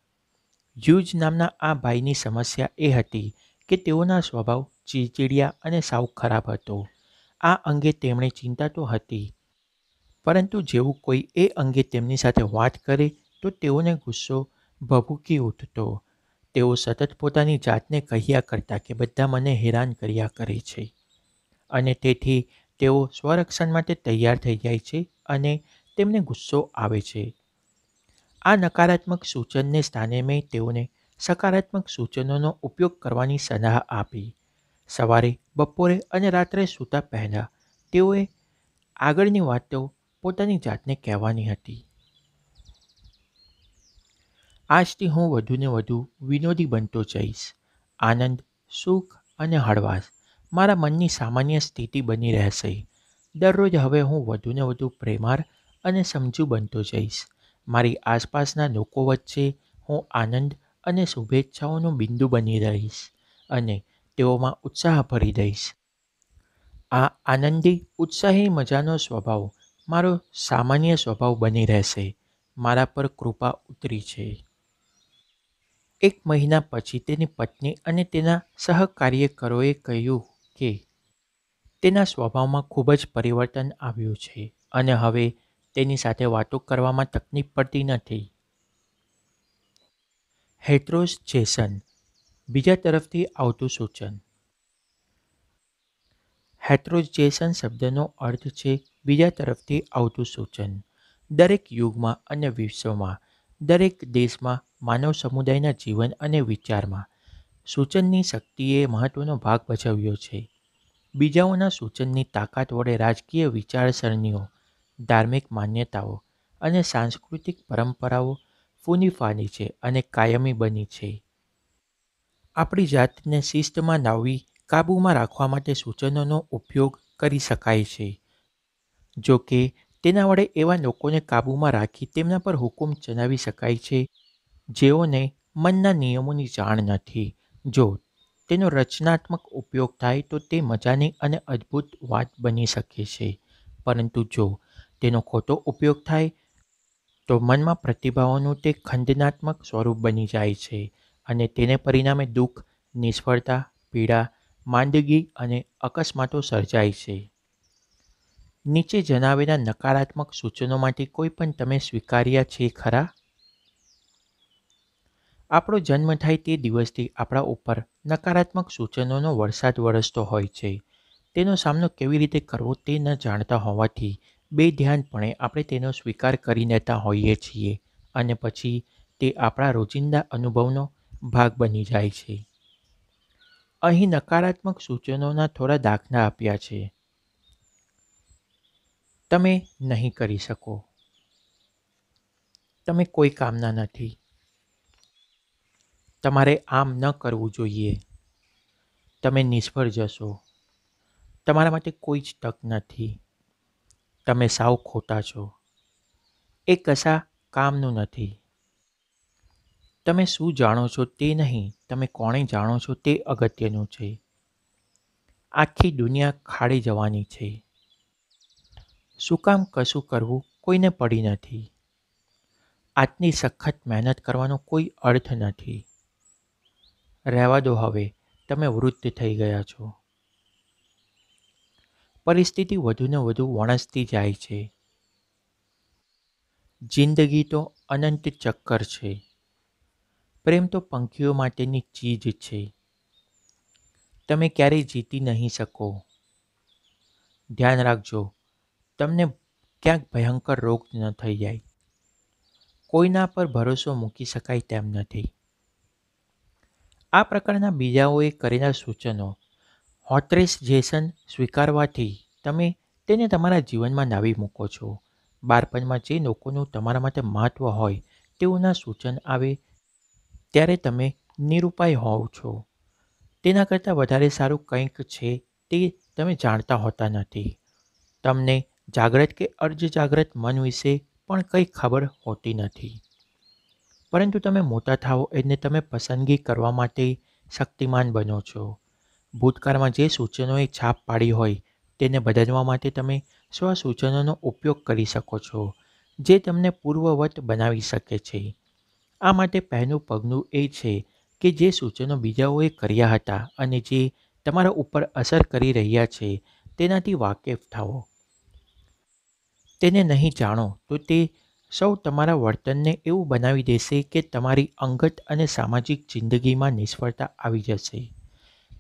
Speaker 1: યુજ નામના આ ભાઈની સમસ્યા એ હતી કે તેઓના સ્વભાવ ચીડચીડિયા અને સાવ ખરાબ હતો. આ અંગે તેમણે ચિંતા તો હતી, પરંતુ જેવું કોઈ એ અંગે તેમની સાથે વાત કરે તો તેઓને ગુસ્સો ભભૂકી ઉઠતો. તેઓ સતત પોતાની જાતને કહ્યા કરતા કે બધા મને હેરાન કર્યા કરે છે. અને તેથી તેઓ સ્વરક્ષણ માટે તૈયાર થઈ જાય છે અને તેમને ગુસ્સો આવે છે. આ નકારાત્મક સૂચનને સ્થાને મેં તેઓને સકારાત્મક સૂચનોનો ઉપયોગ કરવાની સલાહ આપી. સવારે, બપોરે અને રાત્રે સૂતા પહેલાં તેઓએ આગળની વાતો પોતાની જાતને કહેવાની હતી. આજથી હું વધુને વધુ વિનોદી બનતો જઈશ. આનંદ, સુખ અને હળવાશ. મારા મનની સામાન્ય સ્થિતિ બની રહેશે. દરરોજ હવે હું વધુને વધુ પ્રેમાર અને સમજુ બનતો જઈશ. મારી આસપાસના લોકો વચ્ચે હું આનંદ અને શુભેચ્છાઓનું બિંદુ બની રહીશ અને તેઓમાં ઉત્સાહ ભરી દઈશ. આ આનંદી, ઉત્સાહી મજાનો સ્વભાવ મારો સામાન્ય સ્વભાવ બની રહેશે. મારા પર કૃપા ઉતરી છે. એક મહિના પછી તેની પત્ની અને તેના સહકાર્યકરોએ કહ્યું કે, તેના સ્વભાવમાં ખૂબ જ પરિવર્તન આવ્યું છે અને હવે તેની સાથે વાતો કરવામાં તકલીફ પડતી નથી. હેટ્રોસ જેસન, બીજા તરફથી આવતું સૂચન. હેટ્રોજેસન શબ્દનો અર્થ છે બીજા તરફથી આવતું સૂચન. દરેક યુગમાં અને વિશ્વમાં, દરેક દેશમાં, માનવ સમુદાયના જીવન અને વિચારમાં સૂચનની શક્તિએ મહત્વનો ભાગ ભજવ્યો છે. બીજાઓના સૂચનની તાકાત વડે રાજકીય વિચારસરણીઓ ધાર્મિક માન્યતાઓ અને સાંસ્કૃતિક પરંપરાઓ ફૂની છે અને કાયમી બની છે. આપણી જાતને શિસ્તમાં લાવવી કાબૂમાં રાખવા માટે સૂચનોનો ઉપયોગ કરી શકાય છે. જો કે, તેના વડે એવા લોકોને કાબૂમાં રાખી તેમના પર હુકુમ ચલાવી શકાય છે, જેઓને મનના નિયમોની જાણ નથી. જો તેનો રચનાત્મક ઉપયોગ થાય તો તે મજાની અને અદ્ભુત વાત બની શકે છે. પરંતુ જો તેનો ખોટો ઉપયોગ થાય, તો મનમાં પ્રતિભાવોનું તે ખંડનાત્મક સ્વરૂપ બની જાય છે અને તેને પરિણામે દુઃખ, નિષ્ફળતા, પીડા, માંદગી અને અકસ્માતો સર્જાય છે. નીચે જણાવેલા નકારાત્મક સૂચનોમાંથી કોઈ પણ તમે સ્વીકાર્યા છે ખરા? આપણો જન્મ થાય તે દિવસથી આપણા ઉપર નકારાત્મક સૂચનોનો વરસાદ વરસતો હોય છે. તેનો સામનો કેવી રીતે કરવો તે ન જાણતા હોવાથી બે ધ્યાનપણે આપણે તેનો સ્વીકાર કરી લેતા હોઈએ છીએ અને પછી તે આપણા રોજિંદા અનુભવનો ભાગ બની જાય છે. અહીં નકારાત્મક સૂચનોના થોડા દાખલા આપ્યા છે. તમે નહીં કરી શકો. તમે કોઈ કામના નથી. તમારે આમ ન કરવું જોઈએ. તમે નિષ્ફળ જશો. તમારા માટે કોઈ જ તક નથી. તમે સાવ ખોટા છો. એ કશા કામનું નથી. તમે શું જાણો છો તે નહીં, તમે કોણે જાણો છો તે અગત્યનું છે. આખી દુનિયા ખાડી જવાની છે. શું કામ કશું કરવું કોઈને પડી નથી. આજની સખત મહેનત કરવાનો કોઈ અર્થ નથી. રહેવા દો હવે, તમે વૃદ્ધ થઈ ગયા છો. પરિસ્થિતિ વધુને વધુ વણસતી જાય છે. જિંદગી તો અનંત ચક્કર છે. પ્રેમ તો પંખીઓ માટેની ચીજ છે. તમે ક્યારેય જીતી નહીં શકો. ધ્યાન રાખજો, તમને ક્યાંક ભયંકર રોગ ન થઈ જાય. કોઈના પર ભરોસો મૂકી શકાય તેમ નથી. આ પ્રકારના બીજાઓએ કરેલા સૂચનો હોટ્રેસજેશન સ્વીકારવાથી તમે તેને તમારા જીવનમાં લાવી મૂકો છો. બાળપણમાં જે લોકોનું તમારા માટે મહત્ત્વ હોય તેઓના સૂચન આવે ત્યારે તમે નિરૂપાય હોવ છો. તેના કરતાં વધારે સારું કંઈક છે તે તમે જાણતા હોતા નથી. તમને જાગ્રત કે અર્ધજાગ્રત મન વિશે પણ કંઈ ખબર હોતી નથી. પરંતુ તમે મોટા થાઓ એટલે તમે પસંદગી કરવા માટે શક્તિમાન બનો છો. ભૂતકાળમાં જે સૂચનોએ છાપ પાડી હોય તેને બદલવા માટે તમે સ્વ સૂચનોનો ઉપયોગ કરી શકો છો, જે તમને પૂર્વવત બનાવી શકે છે. આ માટે પહેલું પગલું એ છે કે જે સૂચનો બીજાઓએ કર્યા હતા અને જે તમારા ઉપર અસર કરી રહ્યા છે, તેનાથી વાકેફ થાઓ. તેને નહીં જાણો તો તે સૌ તમારા વર્તનને એવું બનાવી દેશે કે તમારી અંગત અને સામાજિક જિંદગીમાં નિષ્ફળતા આવી જશે.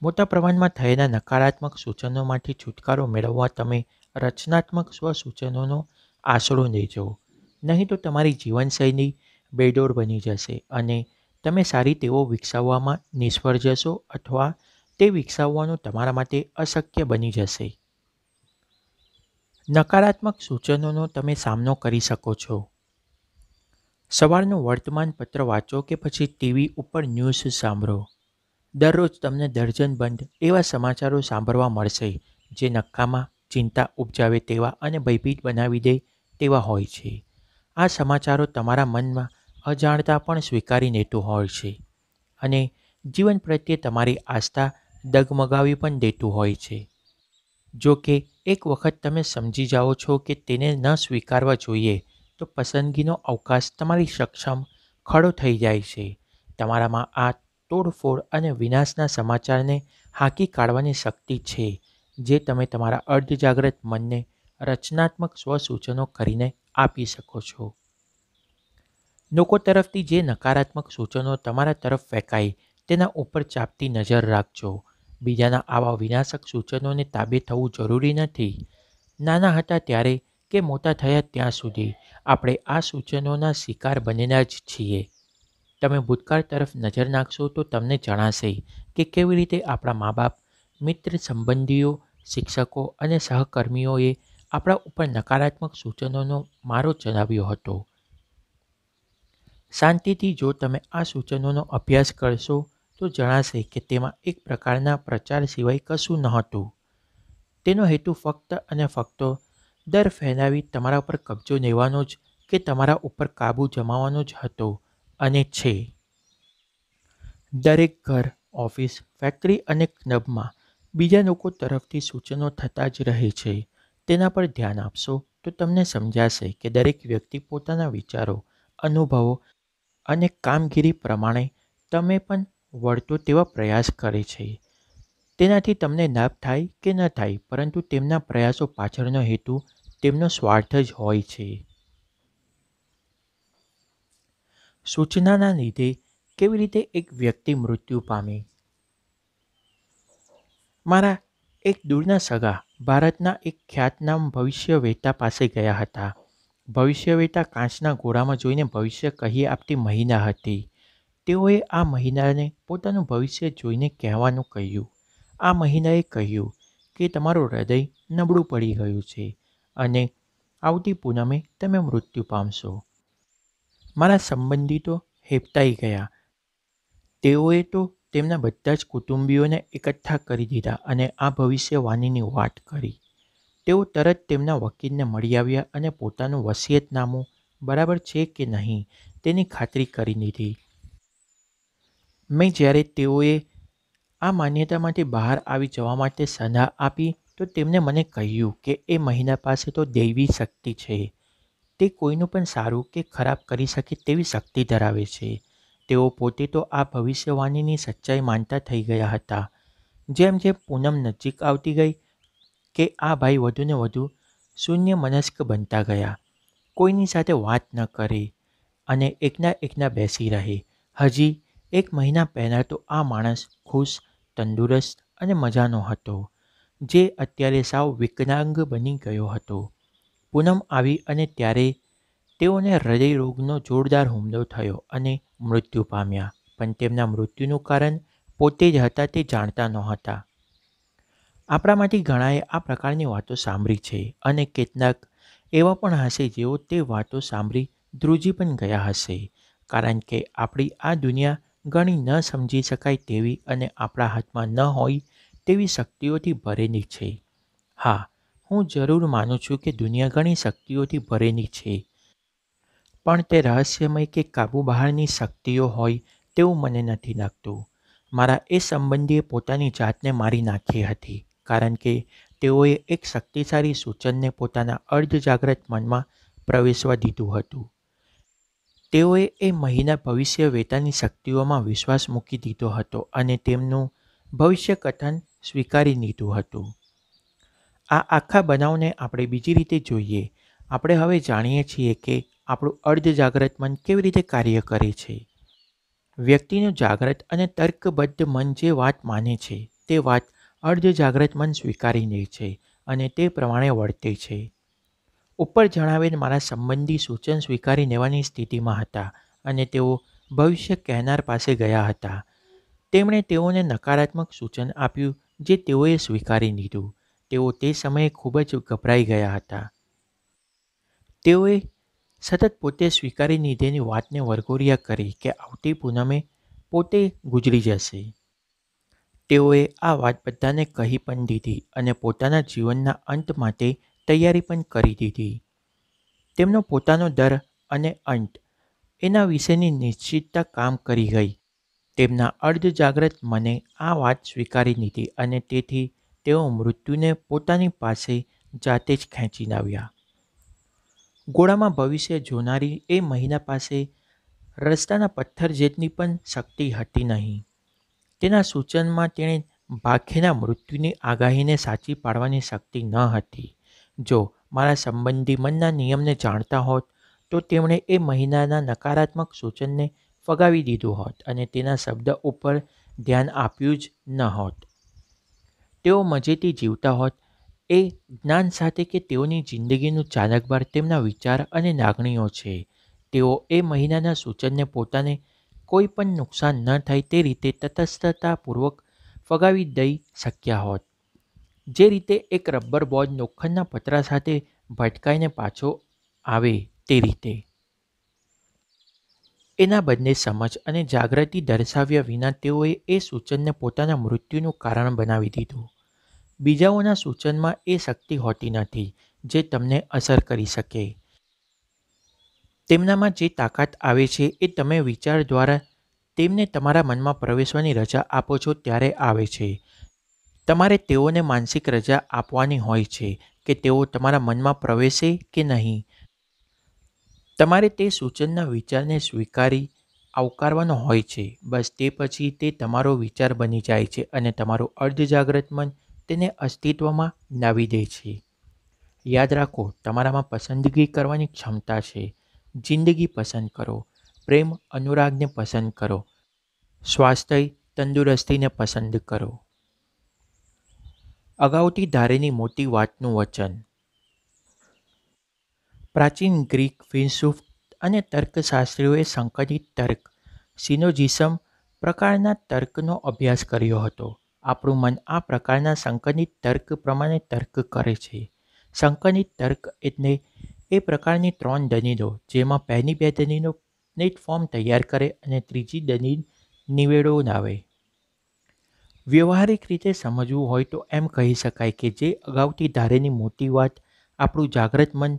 Speaker 1: મોટા પ્રમાણમાં થયેલા નકારાત્મક સૂચનોમાંથી છુટકારો મેળવવા તમે રચનાત્મક સ્વ સૂચનોનો આશરો લેજો નહીં તો તમારી જીવનશૈલી બેડોર બની જશે અને તમે સારી તેઓ વિકસાવવામાં નિષ્ફળ જશો અથવા તે વિકસાવવાનું તમારા માટે અશક્ય બની જશે. નકારાત્મક સૂચનોનો તમે સામનો કરી શકો છો. સવારનું વર્તમાનપત્ર વાંચો કે પછી ટીવી ઉપર ન્યૂઝ સાંભળો. દરરોજ તમને દર્જનબંધ એવા સમાચારો સાંભળવા મળશે, જે નક્કામાં ચિંતા ઉપજાવે તેવા અને ભયભીત બનાવી દે તેવા હોય છે. આ સમાચારો તમારા મનમાં અજાણતા પણ સ્વીકારી લેતું હોય છે અને જીવન પ્રત્યે તમારી આસ્થા ડગમગાવી પણ દેતું હોય છે. જો કે, એક વખત તમે સમજી જાઓ છો કે તેને ન સ્વીકારવા જોઈએ, તો પસંદગીનો અવકાશ તમારી સક્ષમ ખડો થઈ જાય છે. તમારામાં આ તોડફોડ અને વિનાશના સમાચારને હાંકી કાઢવાની શક્તિ છે, જે તમે તમારા અર્ધજાગ્રત મનને રચનાત્મક સ્વસૂચનો કરીને આપી શકો છો. લોકો તરફથી જે નકારાત્મક સૂચનો તમારા તરફ ફેંકાય, તેના ઉપર ચાપતી નજર રાખજો. બીજાના આવા વિનાશક સૂચનોને તાબે થવું જરૂરી નથી. નાના હતા ત્યારે કે મોટા થયા ત્યાં સુધી, આપણે આ સૂચનોના શિકાર બનેલા જ છીએ. તમે ભૂતકાળ તરફ નજર નાખશો તો તમને જણાશે કે કેવી રીતે આપણા મા બાપ મિત્ર સંબંધીઓ, શિક્ષકો અને સહકર્મીઓએ આપણા ઉપર નકારાત્મક સૂચનોનો મારો ચલાવ્યો હતો. શાંતિથી જો તમે આ સૂચનોનો અભ્યાસ કરશો તો જણાશે કે તેમાં એક પ્રકારના પ્રચાર સિવાય કશું નહોતું. તેનો હેતુ ફક્ત અને ફક્ત દર ફેલાવી તમારા પર કબજો લેવાનો જ કે તમારા ઉપર કાબૂ જમાવવાનો જ હતો. અને છે. દરેક ઘર, ઓફિસ, ફેક્ટરી અને ક્લબમાં બીજા લોકો તરફથી સૂચનો થતા જ રહે છે. તેના પર ધ્યાન આપશો તો તમને સમજાશે કે દરેક વ્યક્તિ પોતાના વિચારો, અનુભવો અને કામગીરી પ્રમાણે તમે પણ વળતો તેવા પ્રયાસ કરે છે. તેનાથી તમને લાભ થાય કે ન થાય પરંતુ તેમના પ્રયાસો પાછળનો હેતુ તેમનો સ્વાર્થ જ હોય છે. સૂચનાના લીધે કેવી રીતે એક વ્યક્તિ મૃત્યુ પામી? મારા એક દૂરના સગા ભારતના એક ખ્યાતનામ ભવિષ્યવેતા પાસે ગયા હતા. ભવિષ્યવેતા કાચના ગોળામાં જોઈને ભવિષ્ય કહી આપતી મહિના હતી. તેઓએ આ મહિનાને પોતાનું ભવિષ્ય જોઈને કહેવાનું કહ્યું. આ મહિનાએ કહ્યું કે તમારું હૃદય નબળું પડી ગયું છે અને આવતી પૂનમે તમે મૃત્યુ પામશો. મારા સંબંધિતો હેપતાઈ ગયા. તેઓએ તો તેમના બધા જ કુટુંબીઓને એકઠા કરી દીધા અને આ ભવિષ્યવાણીની વાત કરી. તેઓ તરત તેમના વકીલને મળી આવ્યા અને પોતાનું વસિયતનામું બરાબર છે કે નહીં તેની ખાતરી કરી દીધી મેં જ્યારે તેઓએ આ માન્યતામાંથી બહાર આવી જવા માટે સલાહ આપી તો તેમણે મને કહ્યું કે એ મહિના પાસે તો દૈવી શક્તિ છે. તે કોઈનું પણ સારું કે ખરાબ કરી શકે તેવી શક્તિ ધરાવે છે. તેઓ પોતે તો આ ભવિષ્યવાણીની સચ્ચાઈ માનતા થઈ ગયા હતા. જેમ જેમ પૂનમ નજીક આવતી ગઈ કે આ ભાઈ વધુને વધુ શૂન્ય મનસ્ક બનતા ગયા. કોઈની સાથે વાત ન કરે અને એકના એકના બેસી રહે. હજી એક મહિના પહેલાં તો આ માણસ ખુશ, તંદુરસ્ત અને મજાનો હતો, જે અત્યારે સાવ વિકલાંગ બની ગયો હતો. પૂનમ આવી અને ત્યારે તેઓને હૃદયરોગનો જોરદાર હુમલો થયો અને મૃત્યુ પામ્યા, પણ તેમના મૃત્યુનું કારણ પોતે જ હતા તે જાણતા નહોતા. આપણામાંથી ઘણાએ આ પ્રકારની વાતો સાંભળી છે અને કેટલાક એવા પણ હશે જેઓ તે વાતો સાંભળી ધ્રુજી પણ ગયા હશે, કારણ કે આપણી આ દુનિયા ઘણી ન સમજી શકાય તેવી અને આપણા હાથમાં ન હોય તેવી શક્તિઓથી ભરેલી છે. હા હું જરૂર માનું છું કે દુનિયા ઘણી શક્તિઓથી ભરેલી છે. પણ તે રહસ્યમય કે કાબુ બહારની શક્તિઓ હોય તેવું મને નથી લાગતું. મારા એ સંબંધીએ પોતાની જાતને મારી નાખી હતી, કારણ કે તેઓએ એક શક્તિશાળી સૂચનને પોતાના અર્ધજાગ્રત મનમાં પ્રવેશવા દીધું હતું. તેઓએ એ મહિના ભવિષ્ય વેતાની શક્તિઓમાં વિશ્વાસ મૂકી દીધો હતો અને તેમનું ભવિષ્ય કથન સ્વીકારી લીધું હતું. આ આખા બનાવને આપણે બીજી રીતે જોઈએ. આપણે હવે જાણીએ છીએ કે આપણું અર્ધ જાગ્રત મન કેવી રીતે કાર્ય કરે છે. વ્યક્તિનું જાગ્રત અને તર્કબદ્ધ મન જે વાત માને છે, તે વાત અર્ધ જાગ્રત મન સ્વીકારી લે છે અને તે પ્રમાણે વર્તે છે. ઉપર જણાવેલ મારા સંબંધી સૂચન સ્વીકારી લેવાની સ્થિતિમાં હતા અને તેઓ ભવિષ્ય કહેનાર પાસે ગયા હતા. તેમણે તેઓને નકારાત્મક સૂચન આપ્યું, જે તેઓએ સ્વીકારી લીધું. તેઓ તે સમયે ખૂબ જ ગભરાઈ ગયા હતા. તેઓએ સતત પોતે સ્વીકારી લીધેલી વાતને વરઘોરિયા કરી કે આવતી પૂનમે પોતે ગુજરી જશે. તેઓએ આ વાત બધાને કહી પણ દીધી અને પોતાના જીવનના અંત માટે તૈયારી પણ કરી દીધી. તેમનો પોતાનો દર અને અંત એના વિશેની નિશ્ચિતતા કામ કરી ગઈ. તેમના અર્ધ જાગ્રત મને આ વાત સ્વીકારી લીધી અને તેથી તેઓ મૃત્યુને પોતાની પાસે જાતે જ ખેંચી લાવ્યા ગોળામાં ભવિષ્ય જોનારી એ મહિના પાસે રસ્તાના પથ્થર જેટલી પણ શક્તિ હતી નહીં. તેના સૂચનમાં તેણે ભાખેના મૃત્યુની આગાહીને સાચી પાડવાની શક્તિ ન હતી. જો મારા સંબંધી મનના નિયમને જાણતા હોત, તો તેમણે એ મહિનાના નકારાત્મક સૂચનને ફગાવી દીધું હોત અને તેના શબ્દ ઉપર ધ્યાન આપ્યું જ ન હોત. તેઓ મજેથી જીવતા હોત. એ જ્ઞાન સાથે કે તેઓની જિંદગીનું ચાલકબાર તેમના વિચાર અને લાગણીઓ છે. તેઓ એ મહિનાના સૂચનને પોતાને કોઈ પણ નુકસાન ન થાય તે રીતે તટસ્થતાપૂર્વક ફગાવી દઈ શક્યા હોત. જે રીતે એક રબર બોર્ડ લોખંડના પતરા સાથે ભટકાઈને પાછો આવે તે રીતે. એના બદલે સમજ અને જાગૃતિ દર્શાવ્યા વિના તેઓએ એ સૂચનને પોતાના મૃત્યુનું કારણ બનાવી દીધું. બીજાઓના સૂચનમાં એ શક્તિ હોતી નથી જે તમને અસર કરી શકે. તેમનામાં જે તાકાત આવે છે એ તમે વિચાર દ્વારા તેમને તમારા મનમાં પ્રવેશવાની રજા આપો છો ત્યારે આવે છે. તમારે તેઓને માનસિક રજા આપવાની હોય છે કે તેઓ તમારા મનમાં પ્રવેશે કે નહીં. તમારે તે સૂચનના વિચારને સ્વીકારી આવકારવાનો હોય છે. બસ તે પછી તે તમારો વિચાર બની જાય છે અને તમારું અર્ધજાગ્રત મન તેને અસ્તિત્વમાં લાવી દે છે. યાદ રાખો, તમારામાં પસંદગી કરવાની ક્ષમતા છે. જિંદગી પસંદ કરો. પ્રેમ અનુરાગને પસંદ કરો. સ્વાસ્થ્ય તંદુરસ્તીને પસંદ કરો. અગાઉથી ધારેલી મોટી વાતનું વચન. પ્રાચીન ગ્રીક ફિલસૂફ અને તર્કશાસ્ત્રીઓએ સંકલિત તર્ક સિનોજિસમ પ્રકારના તર્કનો અભ્યાસ કર્યો હતો. આપણું મન આ પ્રકારના સંકલિત તર્ક પ્રમાણે તર્ક કરે છે. સંકલિત તર્ક એટલે એ પ્રકારની ત્રણ દલીલો જેમાં પહેલી બે દલીલો ફોર્મ તૈયાર કરે અને ત્રીજી દલીલ નિવેડો લાવે વ્યવહારિક રીતે સમજવું હોય તો એમ કહી શકાય કે જે અગાઉથી ધારેલી મોટી વાત આપણું જાગ્રત મન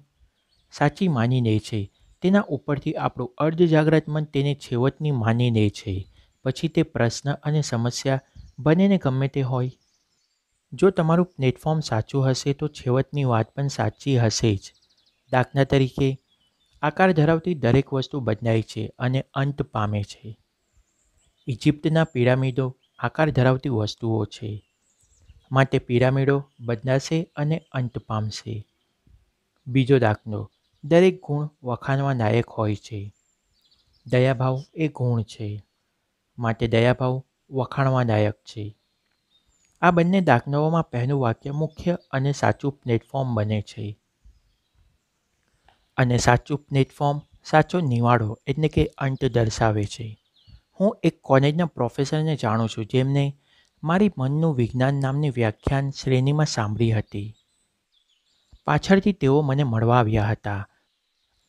Speaker 1: સાચી માની લે છે. તેના ઉપરથી આપણું અર્ધજાગ્રત મન તેને છેવટની માની લે છે. પછી તે પ્રશ્ન અને સમસ્યા બંનેને ગમે તે હોય. જો તમારું પ્લેટફોર્મ સાચું હશે તો છેવટની વાત પણ સાચી હશે જ. દાખલા તરીકે, આકાર ધરાવતી દરેક વસ્તુ બદલાય છે અને અંત પામે છે. ઇજિપ્તના પિરામિડો આકાર ધરાવતી વસ્તુઓ છે. માટે પિરામિડો બદલાશે અને અંત પામશે. બીજો દાખલો દરેક ગુણ વખાણવા લાયક હોય છે. દયાભાવ એ ગુણ છે. માટે દયાભાવ વખાણવા લાયક છે. આ બંને દાખલાઓમાં પહેલું વાક્ય મુખ્ય અને સાચું પ્લેટફોર્મ બને છે. અને સાચું પ્લેટફોર્મ સાચો નિવાડો એટલે કે અંત દર્શાવે છે. હું એક કોલેજના પ્રોફેસરને જાણું છું જેમને મારી મનનું વિજ્ઞાન નામની વ્યાખ્યાન શ્રેણીમાં સાંભળી હતી. પાછળથી તેઓ મને મળવા આવ્યા હતા.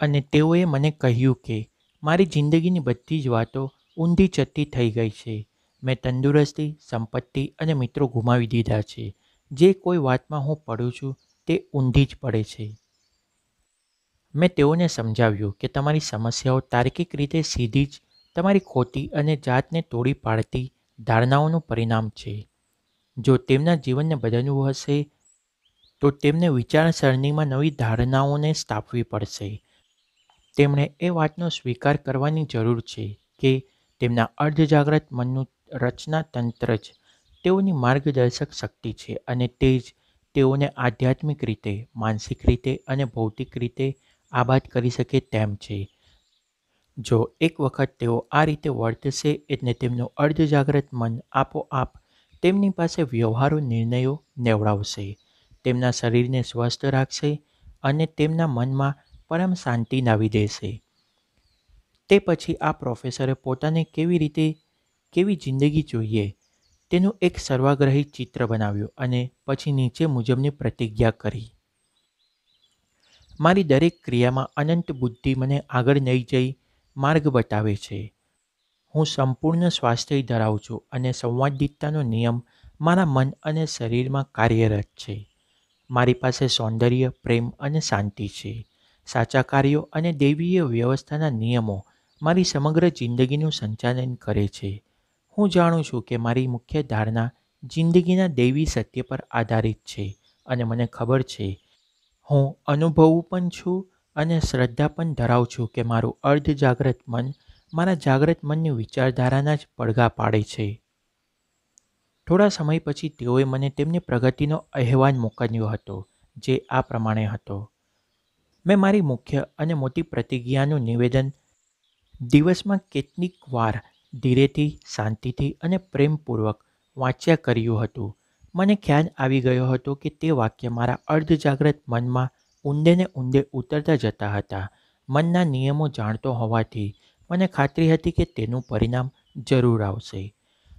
Speaker 1: અને તેઓએ મને કહ્યું કે, મારી જિંદગીની બધી જ વાતો ઊંધી ચત્તી થઈ ગઈ છે. મેં તંદુરસ્તી, સંપત્તિ અને મિત્રો ગુમાવી દીધા છે. જે કોઈ વાતમાં હું પડું છું, તે ઊંધી જ પડે છે. મેં તેઓને સમજાવ્યું કે તમારી સમસ્યાઓ તાર્કિક રીતે સીધી જ તમારી ખોટી અને જાતને તોડી પાડતી ધારણાઓનું પરિણામ છે. જો તેમના જીવનને બદલવું હશે, તો તેમને વિચારસરણીમાં નવી ધારણાઓને સ્થાપવી પડશે. તેમણે એ વાતનો સ્વીકાર કરવાની જરૂર છે કે તેમના અર્ધજાગ્રત મનનું રચના તંત્ર જ તેઓની માર્ગદર્શક શક્તિ છે અને તે જ તેઓને આધ્યાત્મિક રીતે, માનસિક રીતે અને ભૌતિક રીતે આબાદ કરી શકે તેમ છે. જો એક વખત તેઓ આ રીતે વર્તશે એટલે તેમનું અર્ધજાગ્રત મન આપોઆપ તેમની પાસે વ્યવહારો નિર્ણયો નેવડાવશે, તેમના શરીરને સ્વસ્થ રાખશે અને તેમના મનમાં પરમ શાંતિ લાવી દેશે. તે પછી આ પ્રોફેસરે પોતાને કેવી રીતે, કેવી જિંદગી જોઈએ, તેનું એક સર્વાગ્રહી ચિત્ર બનાવ્યું અને પછી નીચે મુજબની પ્રતિજ્ઞા કરી. મારી દરેક ક્રિયામાં અનંત બુદ્ધિ મને આગળ નહીં જઈ માર્ગ બતાવે છે. હું સંપૂર્ણ સ્વાસ્થ્ય ધરાવું છું અને સંવાદિતતાનો નિયમ મારા મન અને શરીરમાં કાર્યરત છે. મારી પાસે સૌંદર્ય, પ્રેમ અને શાંતિ છે. સાચા કાર્યો અને દૈવીય વ્યવસ્થાના નિયમો મારી સમગ્ર જિંદગીનું સંચાલન કરે છે. હું જાણું છું કે મારી મુખ્ય ધારણા જિંદગીના દૈવી સત્ય પર આધારિત છે અને મને ખબર છે. હું અનુભવું પણ છું અને શ્રદ્ધા પણ ધરાવું છું કે મારું અર્ધ જાગ્રત મન મારા જાગ્રત મનની વિચારધારાના જ પડઘા પાડે છે. થોડા સમય પછી તેઓએ મને તેમની પ્રગતિનો અહેવાલ મોકલ્યો હતો, જે આ પ્રમાણે હતો. મેં મારી મુખ્ય અને મોટી પ્રતિજ્ઞાનું નિવેદન દિવસમાં કેટલીક વાર ધીરેથી, શાંતિથી અને પ્રેમપૂર્વક વાંચ્યા કર્યું હતું. મને ખ્યાલ આવી ગયો હતો કે તે વાક્ય મારા અર્ધજાગ્રત મનમાં ઊંડે ને ઊંડે ઉતરતા જતા હતા. મનના નિયમો જાણતો હોવાથી મને ખાતરી હતી કે તેનું પરિણામ જરૂર આવશે.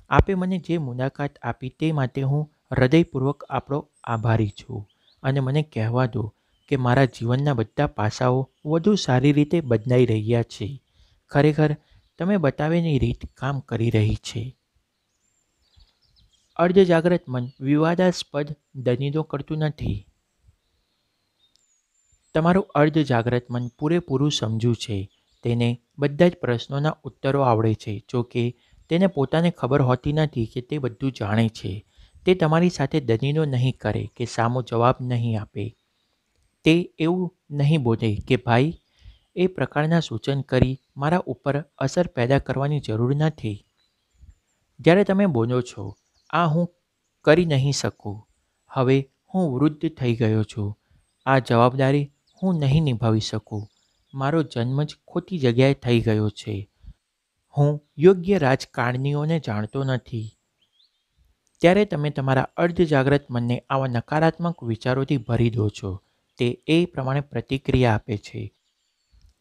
Speaker 1: આપે મને જે મુલાકાત આપી તે માટે હું હૃદયપૂર્વક આપણો આભારી છું અને મને કહેવા દો કે મારા જીવનના બધા પાસાઓ વધુ સારી રીતે બદલાઈ રહ્યા છે. ખરેખર, તમે બતાવેલી રીત કામ કરી રહી છે. અર્ધજાગ્રત મન વિવાદાસ્પદ દલીલો કરતું નથી. તમારું અર્ધ જાગ્રત મન પૂરેપૂરું સમજુ છે. તેને બધા જ પ્રશ્નોના ઉત્તરો આવડે છે, જો કે તેને પોતાને ખબર હોતી નથી કે તે બધું જાણે છે. તે તમારી સાથે દલીલો નહીં કરે કે સામો જવાબ નહીં આપે. તે એવું નહીં બોલે કે, ભાઈ, એ પ્રકારના સૂચન કરી મારા ઉપર અસર પેદા કરવાની જરૂર નથી. જ્યારે તમે બોલો છો, આ હું કરી નહીં શકું, હવે હું વૃદ્ધ થઈ ગયો છું. આ જવાબદારી હું નહીં નિભાવી શકું. મારો જન્મ જ ખોટી જગ્યાએ થઈ ગયો છે. હું યોગ્ય રાજકારણીઓને જાણતો નથી ત્યારે તમે તમારા અર્ધ જાગ્રત મનને આવા નકારાત્મક વિચારોથી ભરી દો છો. તે એ પ્રમાણે પ્રતિક્રિયા આપે છે.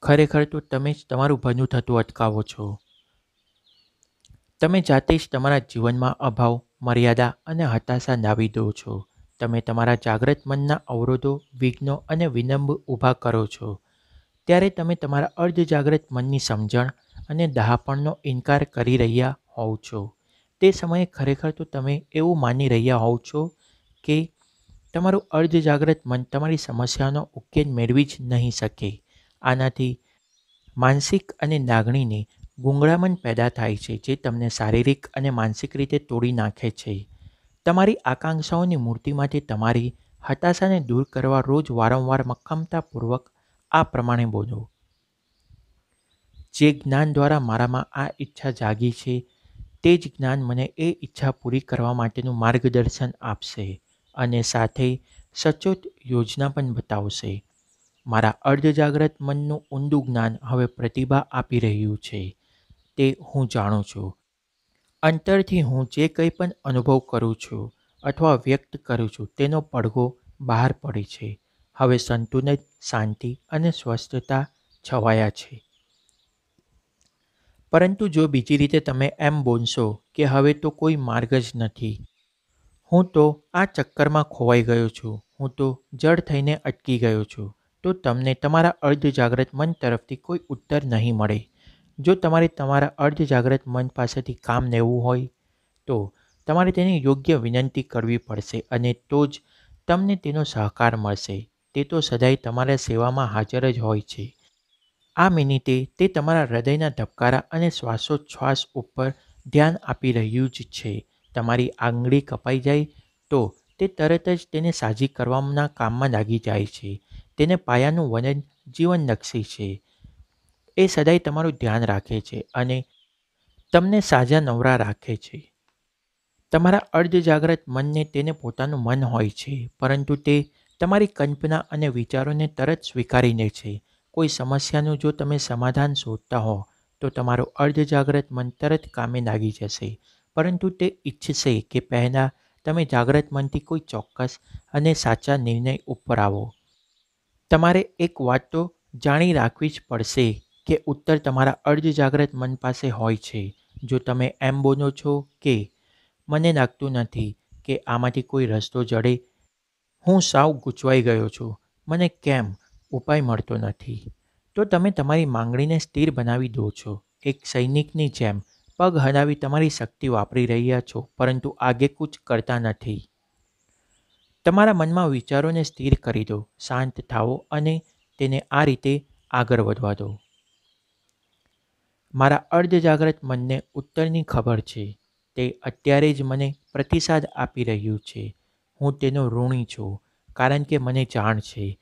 Speaker 1: ખરેખર તો તમે જ તમારું ભનું થતું અટકાવો છો. તમે જાતે જ તમારા જીવનમાં અભાવ, મર્યાદા અને હતાશા લાવી દો છો. તમે તમારા જાગ્રત મનના અવરોધો, વિઘ્નો અને વિલંબ ઊભા કરો છો. ત્યારે તમે તમારા અર્ધ જાગ્રત મનની સમજણ અને દહાપણનો ઇનકાર કરી રહ્યા હોવ છો. તે સમયે ખરેખર તો તમે એવું માની રહ્યા હોવ છો કે તમારું અર્ધ જાગ્રત મન તમારી સમસ્યાનો ઉકેલ મેળવી જ નહીં શકે. આનાથી માનસિક અને લાગણીને ગુંગળામણ પેદા થાય છે, જે તમને શારીરિક અને માનસિક રીતે તોડી નાખે છે. તમારી આકાંક્ષાઓની મૂર્તિમાંથી તમારી હતાશાને દૂર કરવા રોજ વારંવાર મક્કમતાપૂર્વક આ પ્રમાણે બોલો. જે જ્ઞાન દ્વારા મારામાં આ ઈચ્છા જાગી છે, તે જ જ્ઞાન મને એ ઈચ્છા પૂરી કરવા માટેનું માર્ગદર્શન આપશે. અને સાથે સચોટ યોજના પણ બતાવશે. મારા અર્ધજાગ્રત મનનું ઊંડું જ્ઞાન હવે પ્રતિભા આપી રહ્યું છે, તે હું જાણું છું. અંતરથી હું જે કંઈ પણ અનુભવ કરું છું અથવા વ્યક્ત કરું છું તેનો પડઘો બહાર પડે છે. હવે સંતુલન શાંતિ અને સ્વસ્થતા છવાયા છે. પરંતુ જો બીજી રીતે તમે એમ બોલશો કે હવે તો કોઈ માર્ગ જ નથી હું તો આ ચક્કરમાં ખોવાઈ ગયો છું. હું તો જડ થઈને અટકી ગયો છું. તો તમને તમારા અર્ધ જાગ્રત મન તરફથી કોઈ ઉત્તર નહીં મળે. જો તમારે તમારા અર્ધ જાગ્રત મન પાસેથી કામ લેવું હોય, તો તમારે તેની યોગ્ય વિનંતી કરવી પડશે અને તો જ તમને તેનો સહકાર મળશે. તે તો સદાય તમારા સેવામાં હાજર જ હોય છે. આ મિનિટે તે તમારા હૃદયના ધબકારા અને શ્વાસોચ્છ્વાસ ઉપર ધ્યાન આપી રહ્યું જ છે. તમારી આંગળી કપાઈ જાય તો તે તરત જ તેને સાજી કરવાના કામમાં લાગી જાય છે. તેને પાયાનું વનન જીવન નકશી છે. એ સદાય તમારું ધ્યાન રાખે છે અને તમને સાજા નવરા રાખે છે. તમારા અર્ધ જાગ્રત મનને તેને પોતાનું મન હોય છે, પરંતુ તે તમારી કલ્પના અને વિચારોને તરત સ્વીકારી લે છે. કોઈ સમસ્યાનું જો તમે સમાધાન શોધતા હો, તો તમારું અર્ધ જાગ્રત મન તરત કામે લાગી જશે. પરંતુ તે ઈચ્છશે કે પહેલાં તમે જાગ્રત મનથી કોઈ ચોક્કસ અને સાચા નિર્ણય ઉપર આવો. તમારે એક વાત તો જાણી રાખવી જ પડશે કે ઉત્તર તમારા અર્ધ જાગ્રત મન પાસે હોય છે. જો તમે એમ બોલો છો કે, મને લાગતું નથી કે આમાંથી કોઈ રસ્તો જડે. હું સાવ ગૂંચવાઈ ગયો છું. મને કેમ ઉપાય મળતો નથી? તો તમે તમારી માંગણીને સ્થિર બનાવી દો છો. એક સૈનિકની જેમ પગ હલાવી તમારી શક્તિ વાપરી રહ્યા છો, પરંતુ આગે કૂચ કરતા નથી. તમારા મનમાં વિચારોને સ્થિર કરી દો, શાંત થાઓ અને તેને આ રીતે આગળ વધવા દો. મારા અર્ધ જાગ્રત મનને ઉત્તરની ખબર છે. તે અત્યારે જ મને પ્રતિસાદ આપી રહ્યું છે. હું તેનો ઋણી છું, કારણ કે મને જાણ છે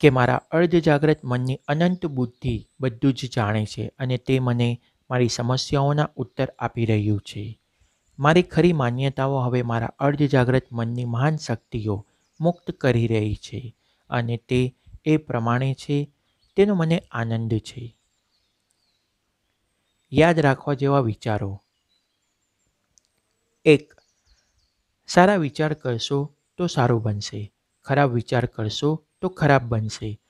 Speaker 1: કે મારા અર્ધજાગ્રત મનની અનંત બુદ્ધિ બધું જ જાણે છે અને તે મને મારી સમસ્યાઓના ઉત્તર આપી રહ્યું છે. મારી ખરી માન્યતાઓ હવે મારા અર્ધજાગ્રત મનની મહાન શક્તિઓ મુક્ત કરી રહી છે અને તે એ પ્રમાણે છે તેનો મને આનંદ છે. યાદ રાખવા જેવા વિચારો. એક, સારા વિચાર કરશો તો સારું બનશે. ખરાબ વિચાર કરશો તો ખરાબ બનશે.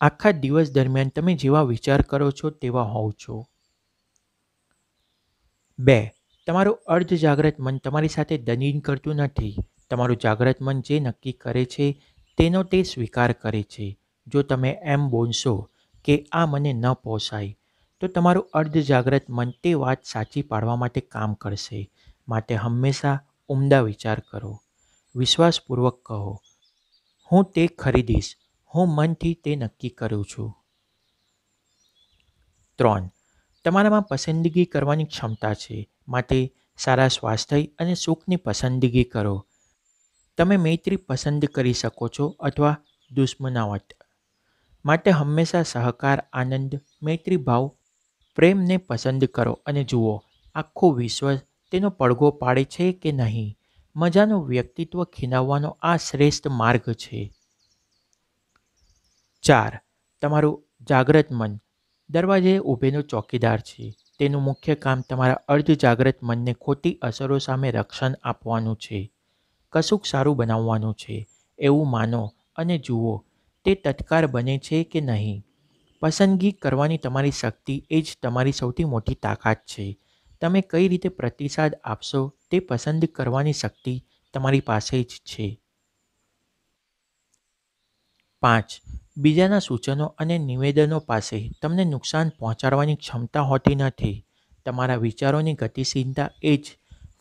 Speaker 1: આખા દિવસ દરમિયાન તમે જેવા વિચાર કરો છો તેવા હોવ છો. બે, તમારું અર્ધ જાગ્રત મન તમારી સાથે દલીલ કરતું નથી. તમારું જાગ્રત મન જે નક્કી કરે છે, તેનો તે સ્વીકાર કરે છે. જો તમે એમ બોલશો કે આ મને ન પોસાય, તો તમારું અર્ધ જાગ્રત મન તે વાત સાચી પાડવા માટે કામ કરશે. માટે હંમેશા ઉમદા વિચાર કરો. વિશ્વાસપૂર્વક કહો, હું તે ખરીદીશ. હું મનથી તે નક્કી કરું છું. ત્રણ તમારામાં પસંદગી કરવાની ક્ષમતા છે. માટે સારા સ્વાસ્થ્ય અને સુખની પસંદગી કરો. તમે મૈત્રી પસંદ કરી શકો છો અથવા દુશ્મનાવટ માટે હંમેશા સહકાર, આનંદ મૈત્રી ભાવ પ્રેમને પસંદ કરો અને જુઓ, આખું વિશ્વ તેનો પડઘો પાડે છે કે નહીં? મજાનું વ્યક્તિત્વ ખીનાવવાનો આ શ્રેષ્ઠ માર્ગ છે. ચાર. તમારું જાગ્રત મન. દરવાજે ઊભેલો ચોકીદાર છે. તેનું મુખ્ય કામ તમારા અર્ધજાગ્રત મનને ખોટી અસરો સામે રક્ષણ આપવાનું છે. કશુંક સારું બનાવવાનું છે. એવું માનો અને જુઓ, તે તત્કાર બને છે કે નહીં? પસંદગી કરવાની તમારી શક્તિ એ જ તમારી સૌથી મોટી તાકાત છે. તમે કઈ રીતે પ્રતિસાદ આપશો તે પસંદ કરવાની શક્તિ તમારી પાસે જ છે. પાંચ. બીજાના સૂચનો અને નિવેદનો પાસે તમને નુકસાન પહોંચાડવાની ક્ષમતા હોતી નથી. તમારા વિચારોની ગતિશીલતા એ જ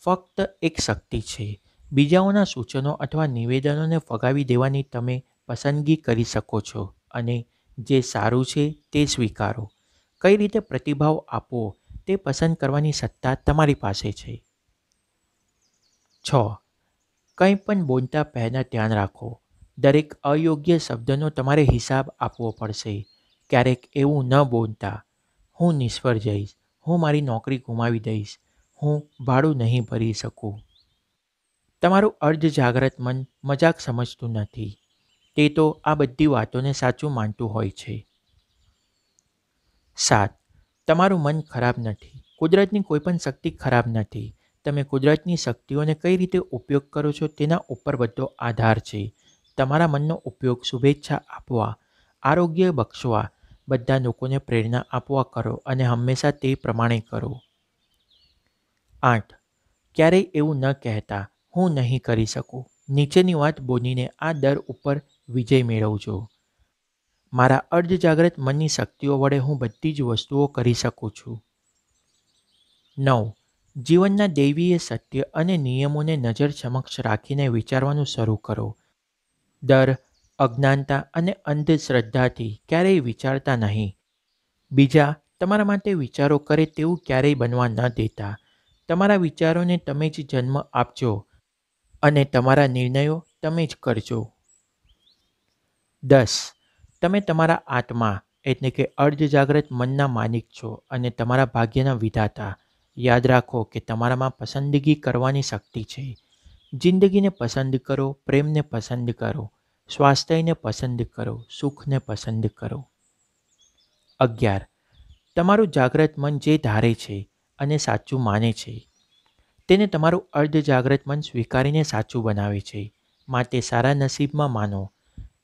Speaker 1: ફક્ત એક શક્તિ છે. બીજાઓના સૂચનો અથવા નિવેદનોને ફગાવી દેવાની તમે પસંદગી કરી શકો છો અને જે સારું છે તે સ્વીકારો. કઈ રીતે પ્રતિભાવ આપવો તે પસંદ કરવાની સત્તા તમારી પાસે છે? છ. કંઈ પણ બોલતા પહેલાં ધ્યાન રાખો. દરેક અયોગ્ય શબ્દનો તમારે હિસાબ આપવો પડશે. ક્યારેક એવું ન બોલતા, હું નિષ્ફળ જઈશ, હું મારી નોકરી ગુમાવી દઈશ, હું ભાડું નહીં ભરી શકું. તમારું અર્ધ જાગ્રત મન મજાક સમજતું નથી. તે તો આ બધી વાતોને સાચું માનતું હોય છે. સાત, તમારું મન ખરાબ નથી. કુદરતની કોઈ પણ શક્તિ ખરાબ નથી. તમે કુદરતની શક્તિઓને કઈ રીતે ઉપયોગ કરો છો તેના ઉપર બધો આધાર છે. તમારા મનનો ઉપયોગ શુભેચ્છા આપવા, આરોગ્ય બક્ષવા, બધા લોકોને પ્રેરણા આપવા કરો અને હંમેશા તે પ્રમાણે કરો. આઠ. ક્યારેય એવું ન કહેતા, હું નહીં કરી શકું. નીચેની વાત બોલીને આ દર ઉપર વિજય મેળવજો. મારા અર્ધ જાગ્રત મનની શક્તિઓ વડે હું બધી જ વસ્તુઓ કરી શકું છું. નવ. જીવનના દૈવીય સત્ય અને નિયમોને નજર સમક્ષ રાખીને વિચારવાનું શરૂ કરો. ડર, અજ્ઞાનતા અને અંધશ્રદ્ધાથી ક્યારેય વિચારતા નહીં. બીજા, તમારા માટે વિચારો કરે તેવું ક્યારેય બનવા ન દેતા. તમારા વિચારોને તમે જ જન્મ આપજો અને તમારા નિર્ણયો તમે જ કરજો. દસ, તમે તમારા આત્મા, એટલે કે અર્ધ જાગ્રત મનના માલિક છો અને તમારા ભાગ્યના વિધાતા. યાદ રાખો કે તમારામાં પસંદગી કરવાની શક્તિ છે. જિંદગીને પસંદ કરો, પ્રેમને પસંદ કરો, સ્વાસ્થ્યને પસંદ કરો, સુખને પસંદ કરો. અગિયાર. તમારું જાગ્રત મન જે ધારે છે અને સાચું માને છે, તેને તમારું અર્ધ જાગ્રત મન સ્વીકારીને સાચું બનાવે છે. માટે સારા નસીબમાં માનો,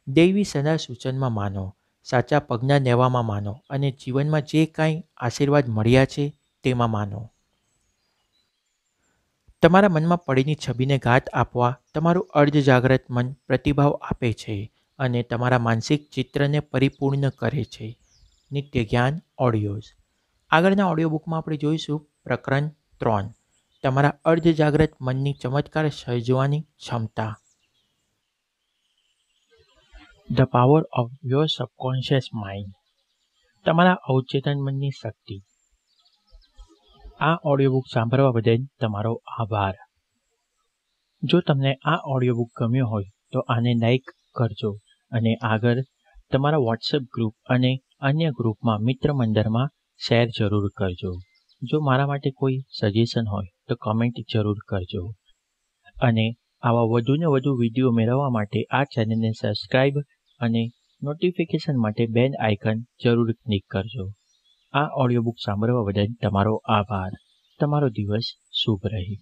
Speaker 1: દૈવી સદા સૂચનમાં માનો, સાચા પગના લેવામાં માનો અને જીવનમાં જે કાંઈ આશીર્વાદ મળ્યા છે તેમાં માનો. તમારા મનમાં પડેલી છબીને ઘાત આપવા તમારું અર્ધ જાગ્રત મન પ્રતિભાવ આપે છે અને તમારા માનસિક ચિત્રને પરિપૂર્ણ કરે છે. નિત્ય જ્ઞાન ઓડિયોઝ. આગળના ઓડિયો બુકમાં આપણે જોઈશું પ્રકરણ ત્રણ. તમારા અર્ધ જાગ્રત મનની ચમત્કાર સર્જવાની ક્ષમતા. The power of your subconscious mind તમારા અવચેતન મનની શક્તિ. આ ઓડિયો બુક સાંભળવા બદલ તમારો આભાર. જો તમને આ ઓડિયો બુક ગમ્યો હોય, તો આને લાઇક કરજો અને આગળ તમારા વોટ્સએપ ગ્રુપ અને અન્ય ગ્રુપમાં મિત્ર મંડળમાં શેર જરૂર કરજો. જો મારા માટે કોઈ સજેશન હોય, તો કમેન્ટ જરૂર કરજો. અને આવા વધુને વધુ વીડિયો મેળવવા માટે આ ચેનલને સબસ્ક્રાઇબ અને નોટિફિકેશન માટે બેલ આઇકન જરૂર ક્લિક કરજો. આ ઓડિયોબુક સાંભળવા બદલ તમારો આભાર. તમારો દિવસ શુભ રહે.